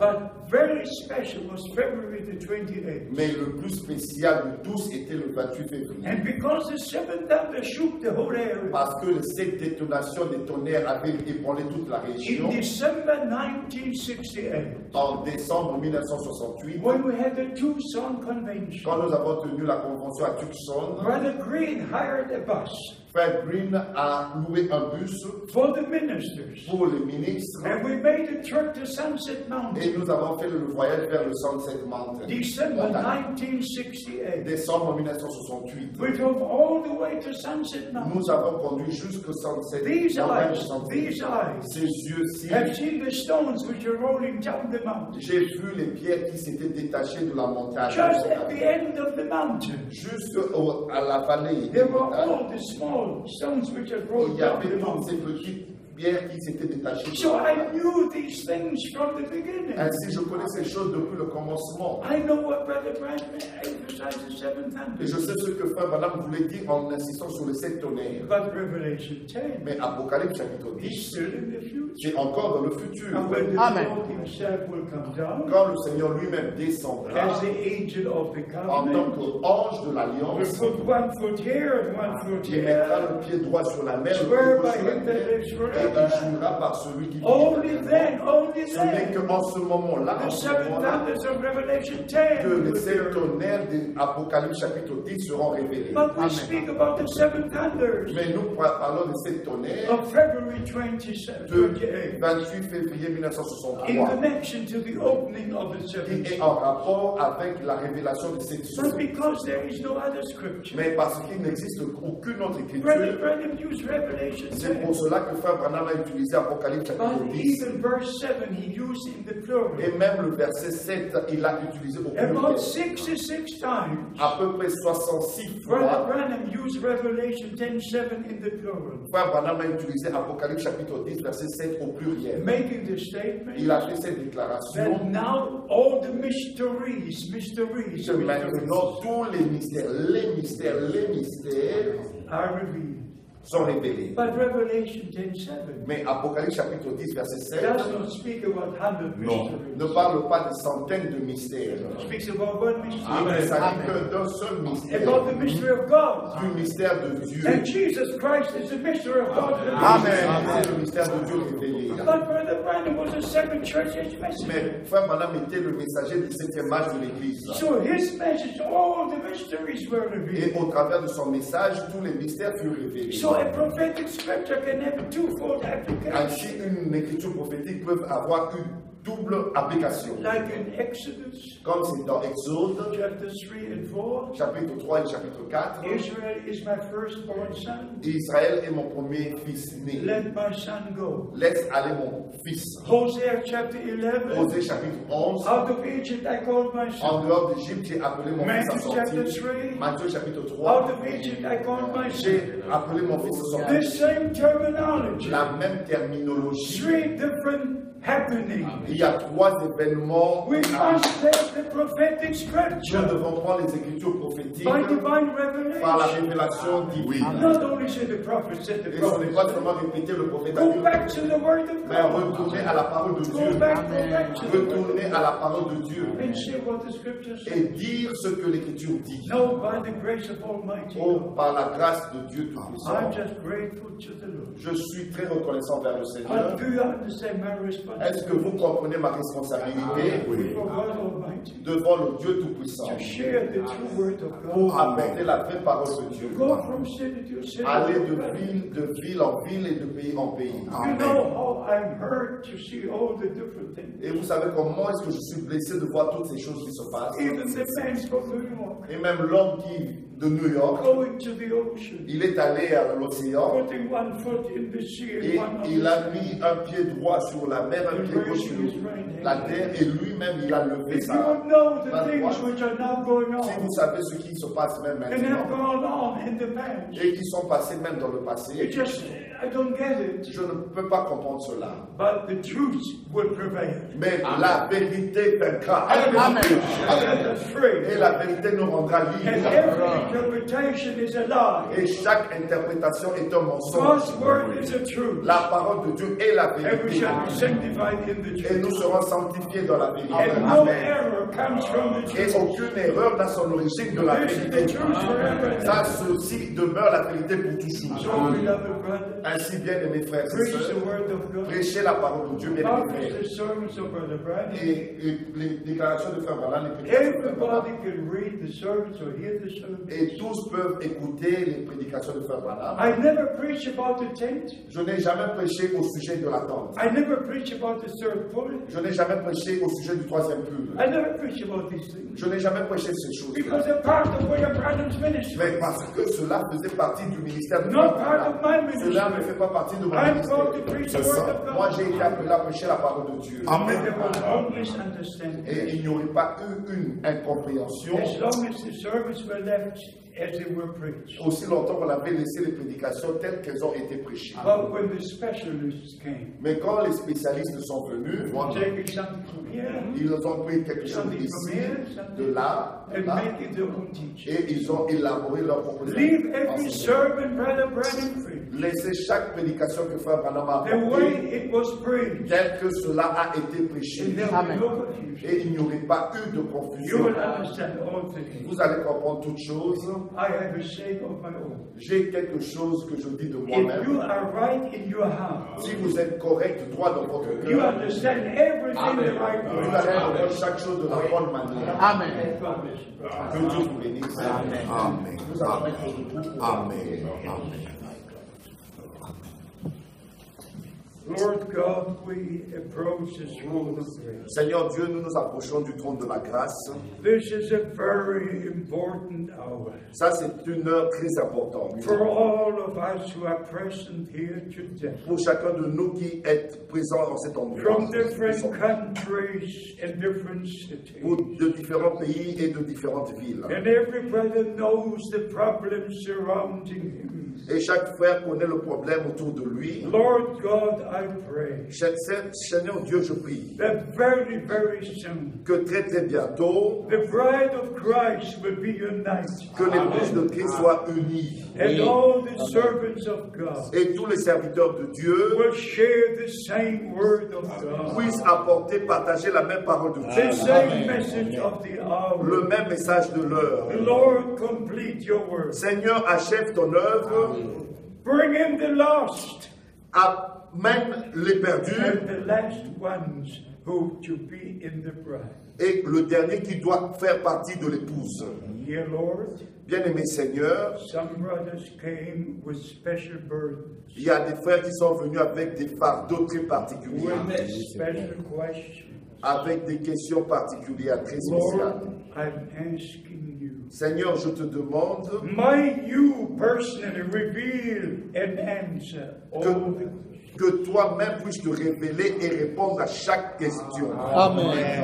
Very special was February the 28th.
Mais le plus spécial de tous était le 28 février.
And because the seventh thunder shook the whole area,
Parce que les sept détonations des tonnerres avaient ébranlé toute la région. in.
December 1968,
En décembre 1968,
when we had the Tucson convention,
quand nous avons tenu la convention à Tucson,
Brother Green hired a bus
Frère Green a loué un bus
for the ministers.
pour les ministres
And we made a trip to Sunset Mountain,
et nous avons fait le voyage vers le Sunset Mountain.
December
Montagne.
1968.
Décembre 1968.
We drove all the way to Sunset Mountain.
Nous avons conduit jusqu'au Sunset
These eyes,
Sunset.
these eyes
Ces yeux-ci,
have seen the stones which are rolling down the mountain?
j'ai vu les pierres qui s'étaient détachées de la montagne.
Just at the end of the mountain,
Juste au- à la vallée des
there were
montagnes,
all the small stones which had
il
rolled
y
down.
avait
the
toutes qui.
So I knew these things from the beginning.
Ainsi, je connais ces choses depuis le commencement.
I know what Brother Branham emphasized the seventh
Et je sais ce que Frère Branham voulait dire en insistant sur les sept tonnerres.
But Revelation 10
Mais Apocalypse chapitre
is
10,
still in the future.
c'est encore dans le futur.
And when the
Amen.
Lord himself will come down
Quand le Seigneur lui-même descendra
as the angel of the
en tant qu'ange de l'alliance,
put one foot here and one foot
il mettra le pied droit sur la mer, le
Swear by him that lives forever.
Il jurera par celui qui
Only
éternellement.
then, only
Ce n'est qu'en ce moment-là, que
10
les sept tonnerres d'Apocalypse chapitre 10 seront révélés.
But we speak about the seven thunders.
Mais nous parlons de sept tonnerres
of February 27,
de
28
28 février
in
1963
connection to the opening of the seven
qui est en rapport avec la révélation de cette Mais parce qu'il n'existe aucune autre écriture, c'est
10.
pour cela que Frère Branham a utilisé Apocalypse chapitre
But
10.
even verse 7, he used in the plural.
Et même le verset 7, il l'a utilisé au pluriel.
About 66 times,
À peu près 66
Brother
fois,
Branham used Revelation 10 7 in the plural,
Frère Branham a utilisé Apocalypse chapitre 10, verset 7 au pluriel.
making the statement
Il a fait cette déclaration
that now all the mysteries, mysteries,
que maintenant tous les mystères, les mystères, les mystères
are revealed.
Sont révélés.
But Revelation 10 7
Mais Apocalypse chapitre 10, verset 7
does not speak about hundred
Non.
mysteries.
ne parle pas de centaines de mystères.
It speaks about one mystery.
Il ne s'agit que d'un seul mystère,
About the mystery of God.
du mystère de Dieu.
And Jesus Christ is the mystery of God.
Amen. C'est le mystère de Dieu révélé.
But Brother Branham was a seven church age messenger.
Mais Frère Branham était le messager du septième âge de l'Église.
So his message, all the mysteries were
Et
revealed.
au travers de son message, tous les mystères furent révélés.
So a prophetic scripture can have a twofold application.
Ainsi, une écriture prophétique peut avoir une double application.
Like in Exodus
Comme c'est dans Exode,
chapter 3 and 4,
chapitre 3 et chapitre 4.
Israel is my firstborn son.
Israël est mon premier fils né.
Let my son go.
Laisse aller mon fils.
Hosea chapter 11,
Osée chapitre 11.
out of Egypt I called my son.
En dehors d'Égypte, j'ai appelé mon fils à
Matthew
sortir.
3,
Matthieu chapitre
out
3.
of Egypt I called my son.
J'ai appelé mon fils à sortir.
The same terminology.
La même terminologie.
Three different happenings.
Il y a trois événements.
We must take the prophetic
Nous devons prendre les écritures prophétiques
by divine
par la
revelation.
révélation divine.
Not only said the prophet, said the
Et ce n'est pas seulement répéter le prophète à
Go
Dieu,
back to the word of
mais retourner à la parole de Dieu.
go back.
Retourner à la parole de Dieu.
And see what the scripture
Et
says.
dire ce que l'écriture dit.
No, by the grace of Almighty
Oh, par la grâce de Dieu Tout-Puissant.
I'm just grateful to the Lord.
Je suis très reconnaissant vers le Seigneur.
do understand my
Est-ce que vous comprenez ma responsabilité
Almighty?
devant le Dieu Tout-Puissant? Pour apporter la vraie parole de Dieu? Aller de ville, de ville en ville et de pays en pays.
You know how I'm hurt to see all the different things.
Et vous savez comment est-ce que je suis blessé de voir toutes ces choses qui se passent. Et même l'homme qui de New York, il est allé à l'océan et il a mis un pied droit sur la mer, un pied gauche sur la terre et lui-même il a levé
If you
ça.
would know the
But
things
what?
which are now going
Si
on
vous savez ce qui se passe même maintenant et qui sont passés même dans le passé,
just, I don't get it.
je ne peux pas comprendre cela.
But the truth will prevail.
Mais la vérité vaincra.
Amen.
Amen. Et la vérité nous rendra
And
libres.
Every interpretation is a lie.
Et chaque interprétation est un mensonge.
God's word is a truth.
La parole de Dieu est la vérité.
shall be sanctified in the
Et nous serons sanctifiés dans la vérité.
And no
Amen.
error comes from the
Et aucune erreur n'a son origine de la
This is the
vérité. Ça, ceci demeure la vérité pour toujours. Ainsi, bien aimés frères et
Preach the
sœurs,
word of God.
prêchez la parole de Dieu, bien aimés frères. Et, et les déclarations de Frère Branham, les prédications de Frère Branham, Et tous peuvent écouter les prédications de Frère Branham.
I never preach about the tent.
Je n'ai jamais prêché au sujet de la tente.
I never preach about the third pull.
Je n'ai jamais prêché au sujet du troisième pull.
I never preach about these things.
Je n'ai jamais prêché ces
Because
choses-là.
they're part of William Branham's ministry.
Mais parce que cela faisait partie du ministère de
Not part of my
Cela ne
ministry.
fait pas partie de mon
I'm
ministère.
called to preach the word of
Moi,
God.
j'ai été appelé à prêcher la parole de Dieu.
Amen.
Et il n'y aurait pas eu une incompréhension
As long as the sermons were left as they were preached?
aussi longtemps qu'on avait laissé les prédications telles qu'elles ont été prêchées.
But when the specialists came,
Mais quand les spécialistes sont venus,
taking something from here
ils ont pris quelque chose
Something
d'ici,
from here, something-
de là, de
and
là,
making their own teaching.
et ils ont élaboré leur proposition.
Leave every sermon Brother Branham preached.
Laissez chaque prédication que Frère Branham a
The
apportée
way it was preached.
tel que cela a été prêché.
And there will be no confusion.
Et il n'y aurait pas eu de
You
confusion.
will understand all things.
Vous allez comprendre toutes choses.
I have a of my own.
J'ai quelque chose que je dis de
If
moi-même.
you are right in your heart,
Si vous êtes correct, droit dans votre
you
cœur,
understand everything the right
vous
way.
allez comprendre chaque chose de la bonne manière.
Amen.
You.
Que Dieu vous bénisse.
Amen. Amen.
Lord God, we approach this throne of grace.
Seigneur Dieu, nous nous approchons du trône de la grâce.
This is a very important hour
Ça, c'est une heure très importante.
for all of us who are present here today.
Pour chacun de nous qui est présent en cet endroit.
From different countries and different cities.
Pour de différents pays et de différentes villes.
And every brother knows the problems surrounding him.
Et chaque frère connaît le problème autour de lui.
Lord God, I pray
Seigneur Dieu, je prie
that very, very soon
que très très bientôt,
the bride of Christ will be united.
que l'église de Christ soit unie.
And all the servants of God
Et tous les serviteurs de Dieu
will share the same word of God.
puissent apporter, partager la même parole de
The
Dieu.
same message of the hour.
Le même message de l'heure.
Lord, complete your word.
Seigneur, achève ton œuvre,
Bring in the lost
amène les perdus
and the last ones who to be in the bride.
et le dernier qui doit faire partie de l'épouse.
Dear Lord,
Bien-aimé Seigneur,
some brothers came with special burdens,
il y a des frères qui sont venus avec des fardeaux très particuliers, avec des questions particulières, très
Lord,
spéciales.
I'm asking you,
Seigneur, je te demande
might you personally reveal and answer all the questions.
que toi-même puisses te révéler et répondre à chaque question.
Amen.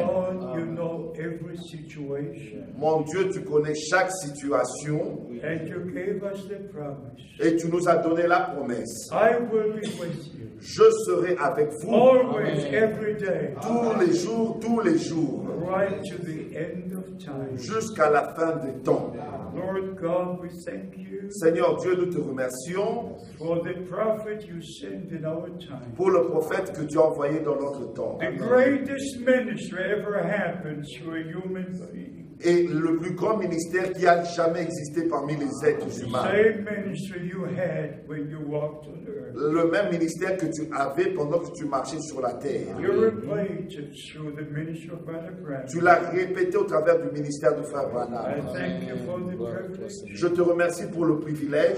Every situation,
Mon Dieu, tu connais chaque situation.
And you gave us the promise.
et tu nous as donné la promesse.
I will be with you.
Je serai avec vous.
Always, every day,
tous les jours, tous les jours,
right to the end of time.
jusqu'à la fin des temps.
Lord God, we thank you
Seigneur Dieu, nous te remercions
for the prophet you sent in our time.
pour le prophète que tu as envoyé dans notre temps.
The greatest ministry ever happened through a human being.
Et le plus grand ministère qui a jamais existé parmi les êtres humains.
Same ministry you had when you walked on earth.
Le même ministère que tu avais pendant que tu marchais sur la terre. Tu l'as répété au travers du ministère de Frère Branham.
thank you for the privilege
Je te remercie pour le privilège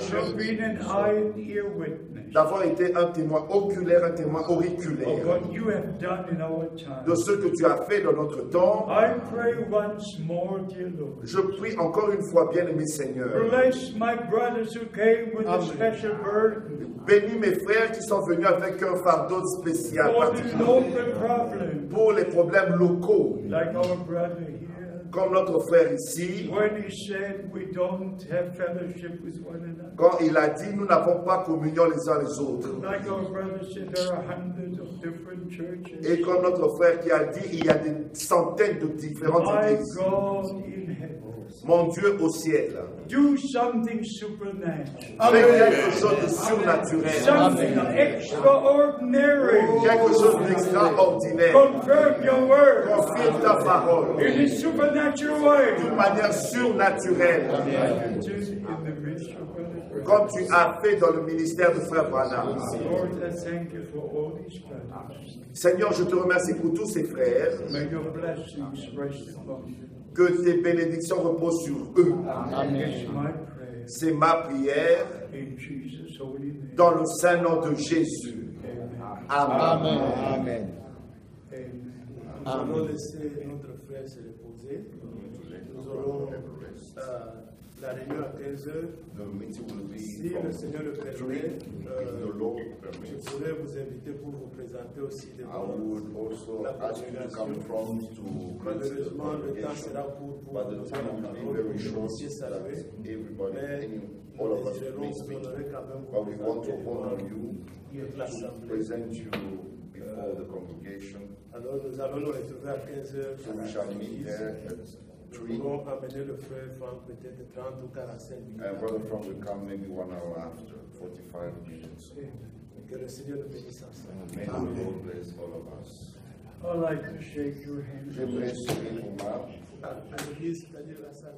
d'avoir été un témoin oculaire, un témoin auriculaire
what you have done in our time.
de ce que tu as fait dans notre temps.
Dear Lord.
Je prie encore une fois, bien-aimé Seigneur,
Bless my brothers who came with a special burden.
Bénis mes frères qui sont venus avec un fardeau spécial particulier pour les problèmes locaux,
like our brother. here.
Comme notre frère ici,
When he said we don't have fellowship with one another.
quand il a dit nous n'avons pas communion les uns les autres.
Like our brother said, there are hundreds of different churches.
Et comme notre frère qui a dit, il y a des centaines de différentes églises. Mon Dieu au ciel,
do something supernatural,
fais quelque chose de surnaturel,
something extraordinary.
quelque chose d'extraordinaire.
Confirm your word
Confirme ta parole
in a supernatural way.
d'une manière surnaturelle,
in the midst of
comme tu as fait dans le ministère de Frère Branham.
Lord, I thank you for all these brothers.
Seigneur, je te remercie pour tous ces frères.
May your blessings rest upon them.
Que tes bénédictions reposent sur eux. C'est ma prière dans le saint nom de Jésus.
Amen.
Amen.
Amen.
Nous allons laisser notre frère se reposer. Nous aurons euh, la réunion à 15h.
The meeting will be
Si le Seigneur le permet, euh, je pourrais vous inviter pour vous présenter aussi devant la
the
Malheureusement, le temps
congregation.
sera court pour vous
time will be very short that everybody, any, all of us may speak. But we want to honor you, to present you before the congregation.
Alors nous allons nous retrouver à 15h.
So we shall meet there
Nous
three.
amener le frère Franck peut-être 30 ou 45 minutes.
And Brother Frank will come maybe one hour after, forty-five minutes.
Que le Seigneur nous bénisse ensemble.
May the Lord bless all of us.
I'd like to shake your hand.
J'aimerais serrer vos mains.
À l'église, c'est-à-dire la salle.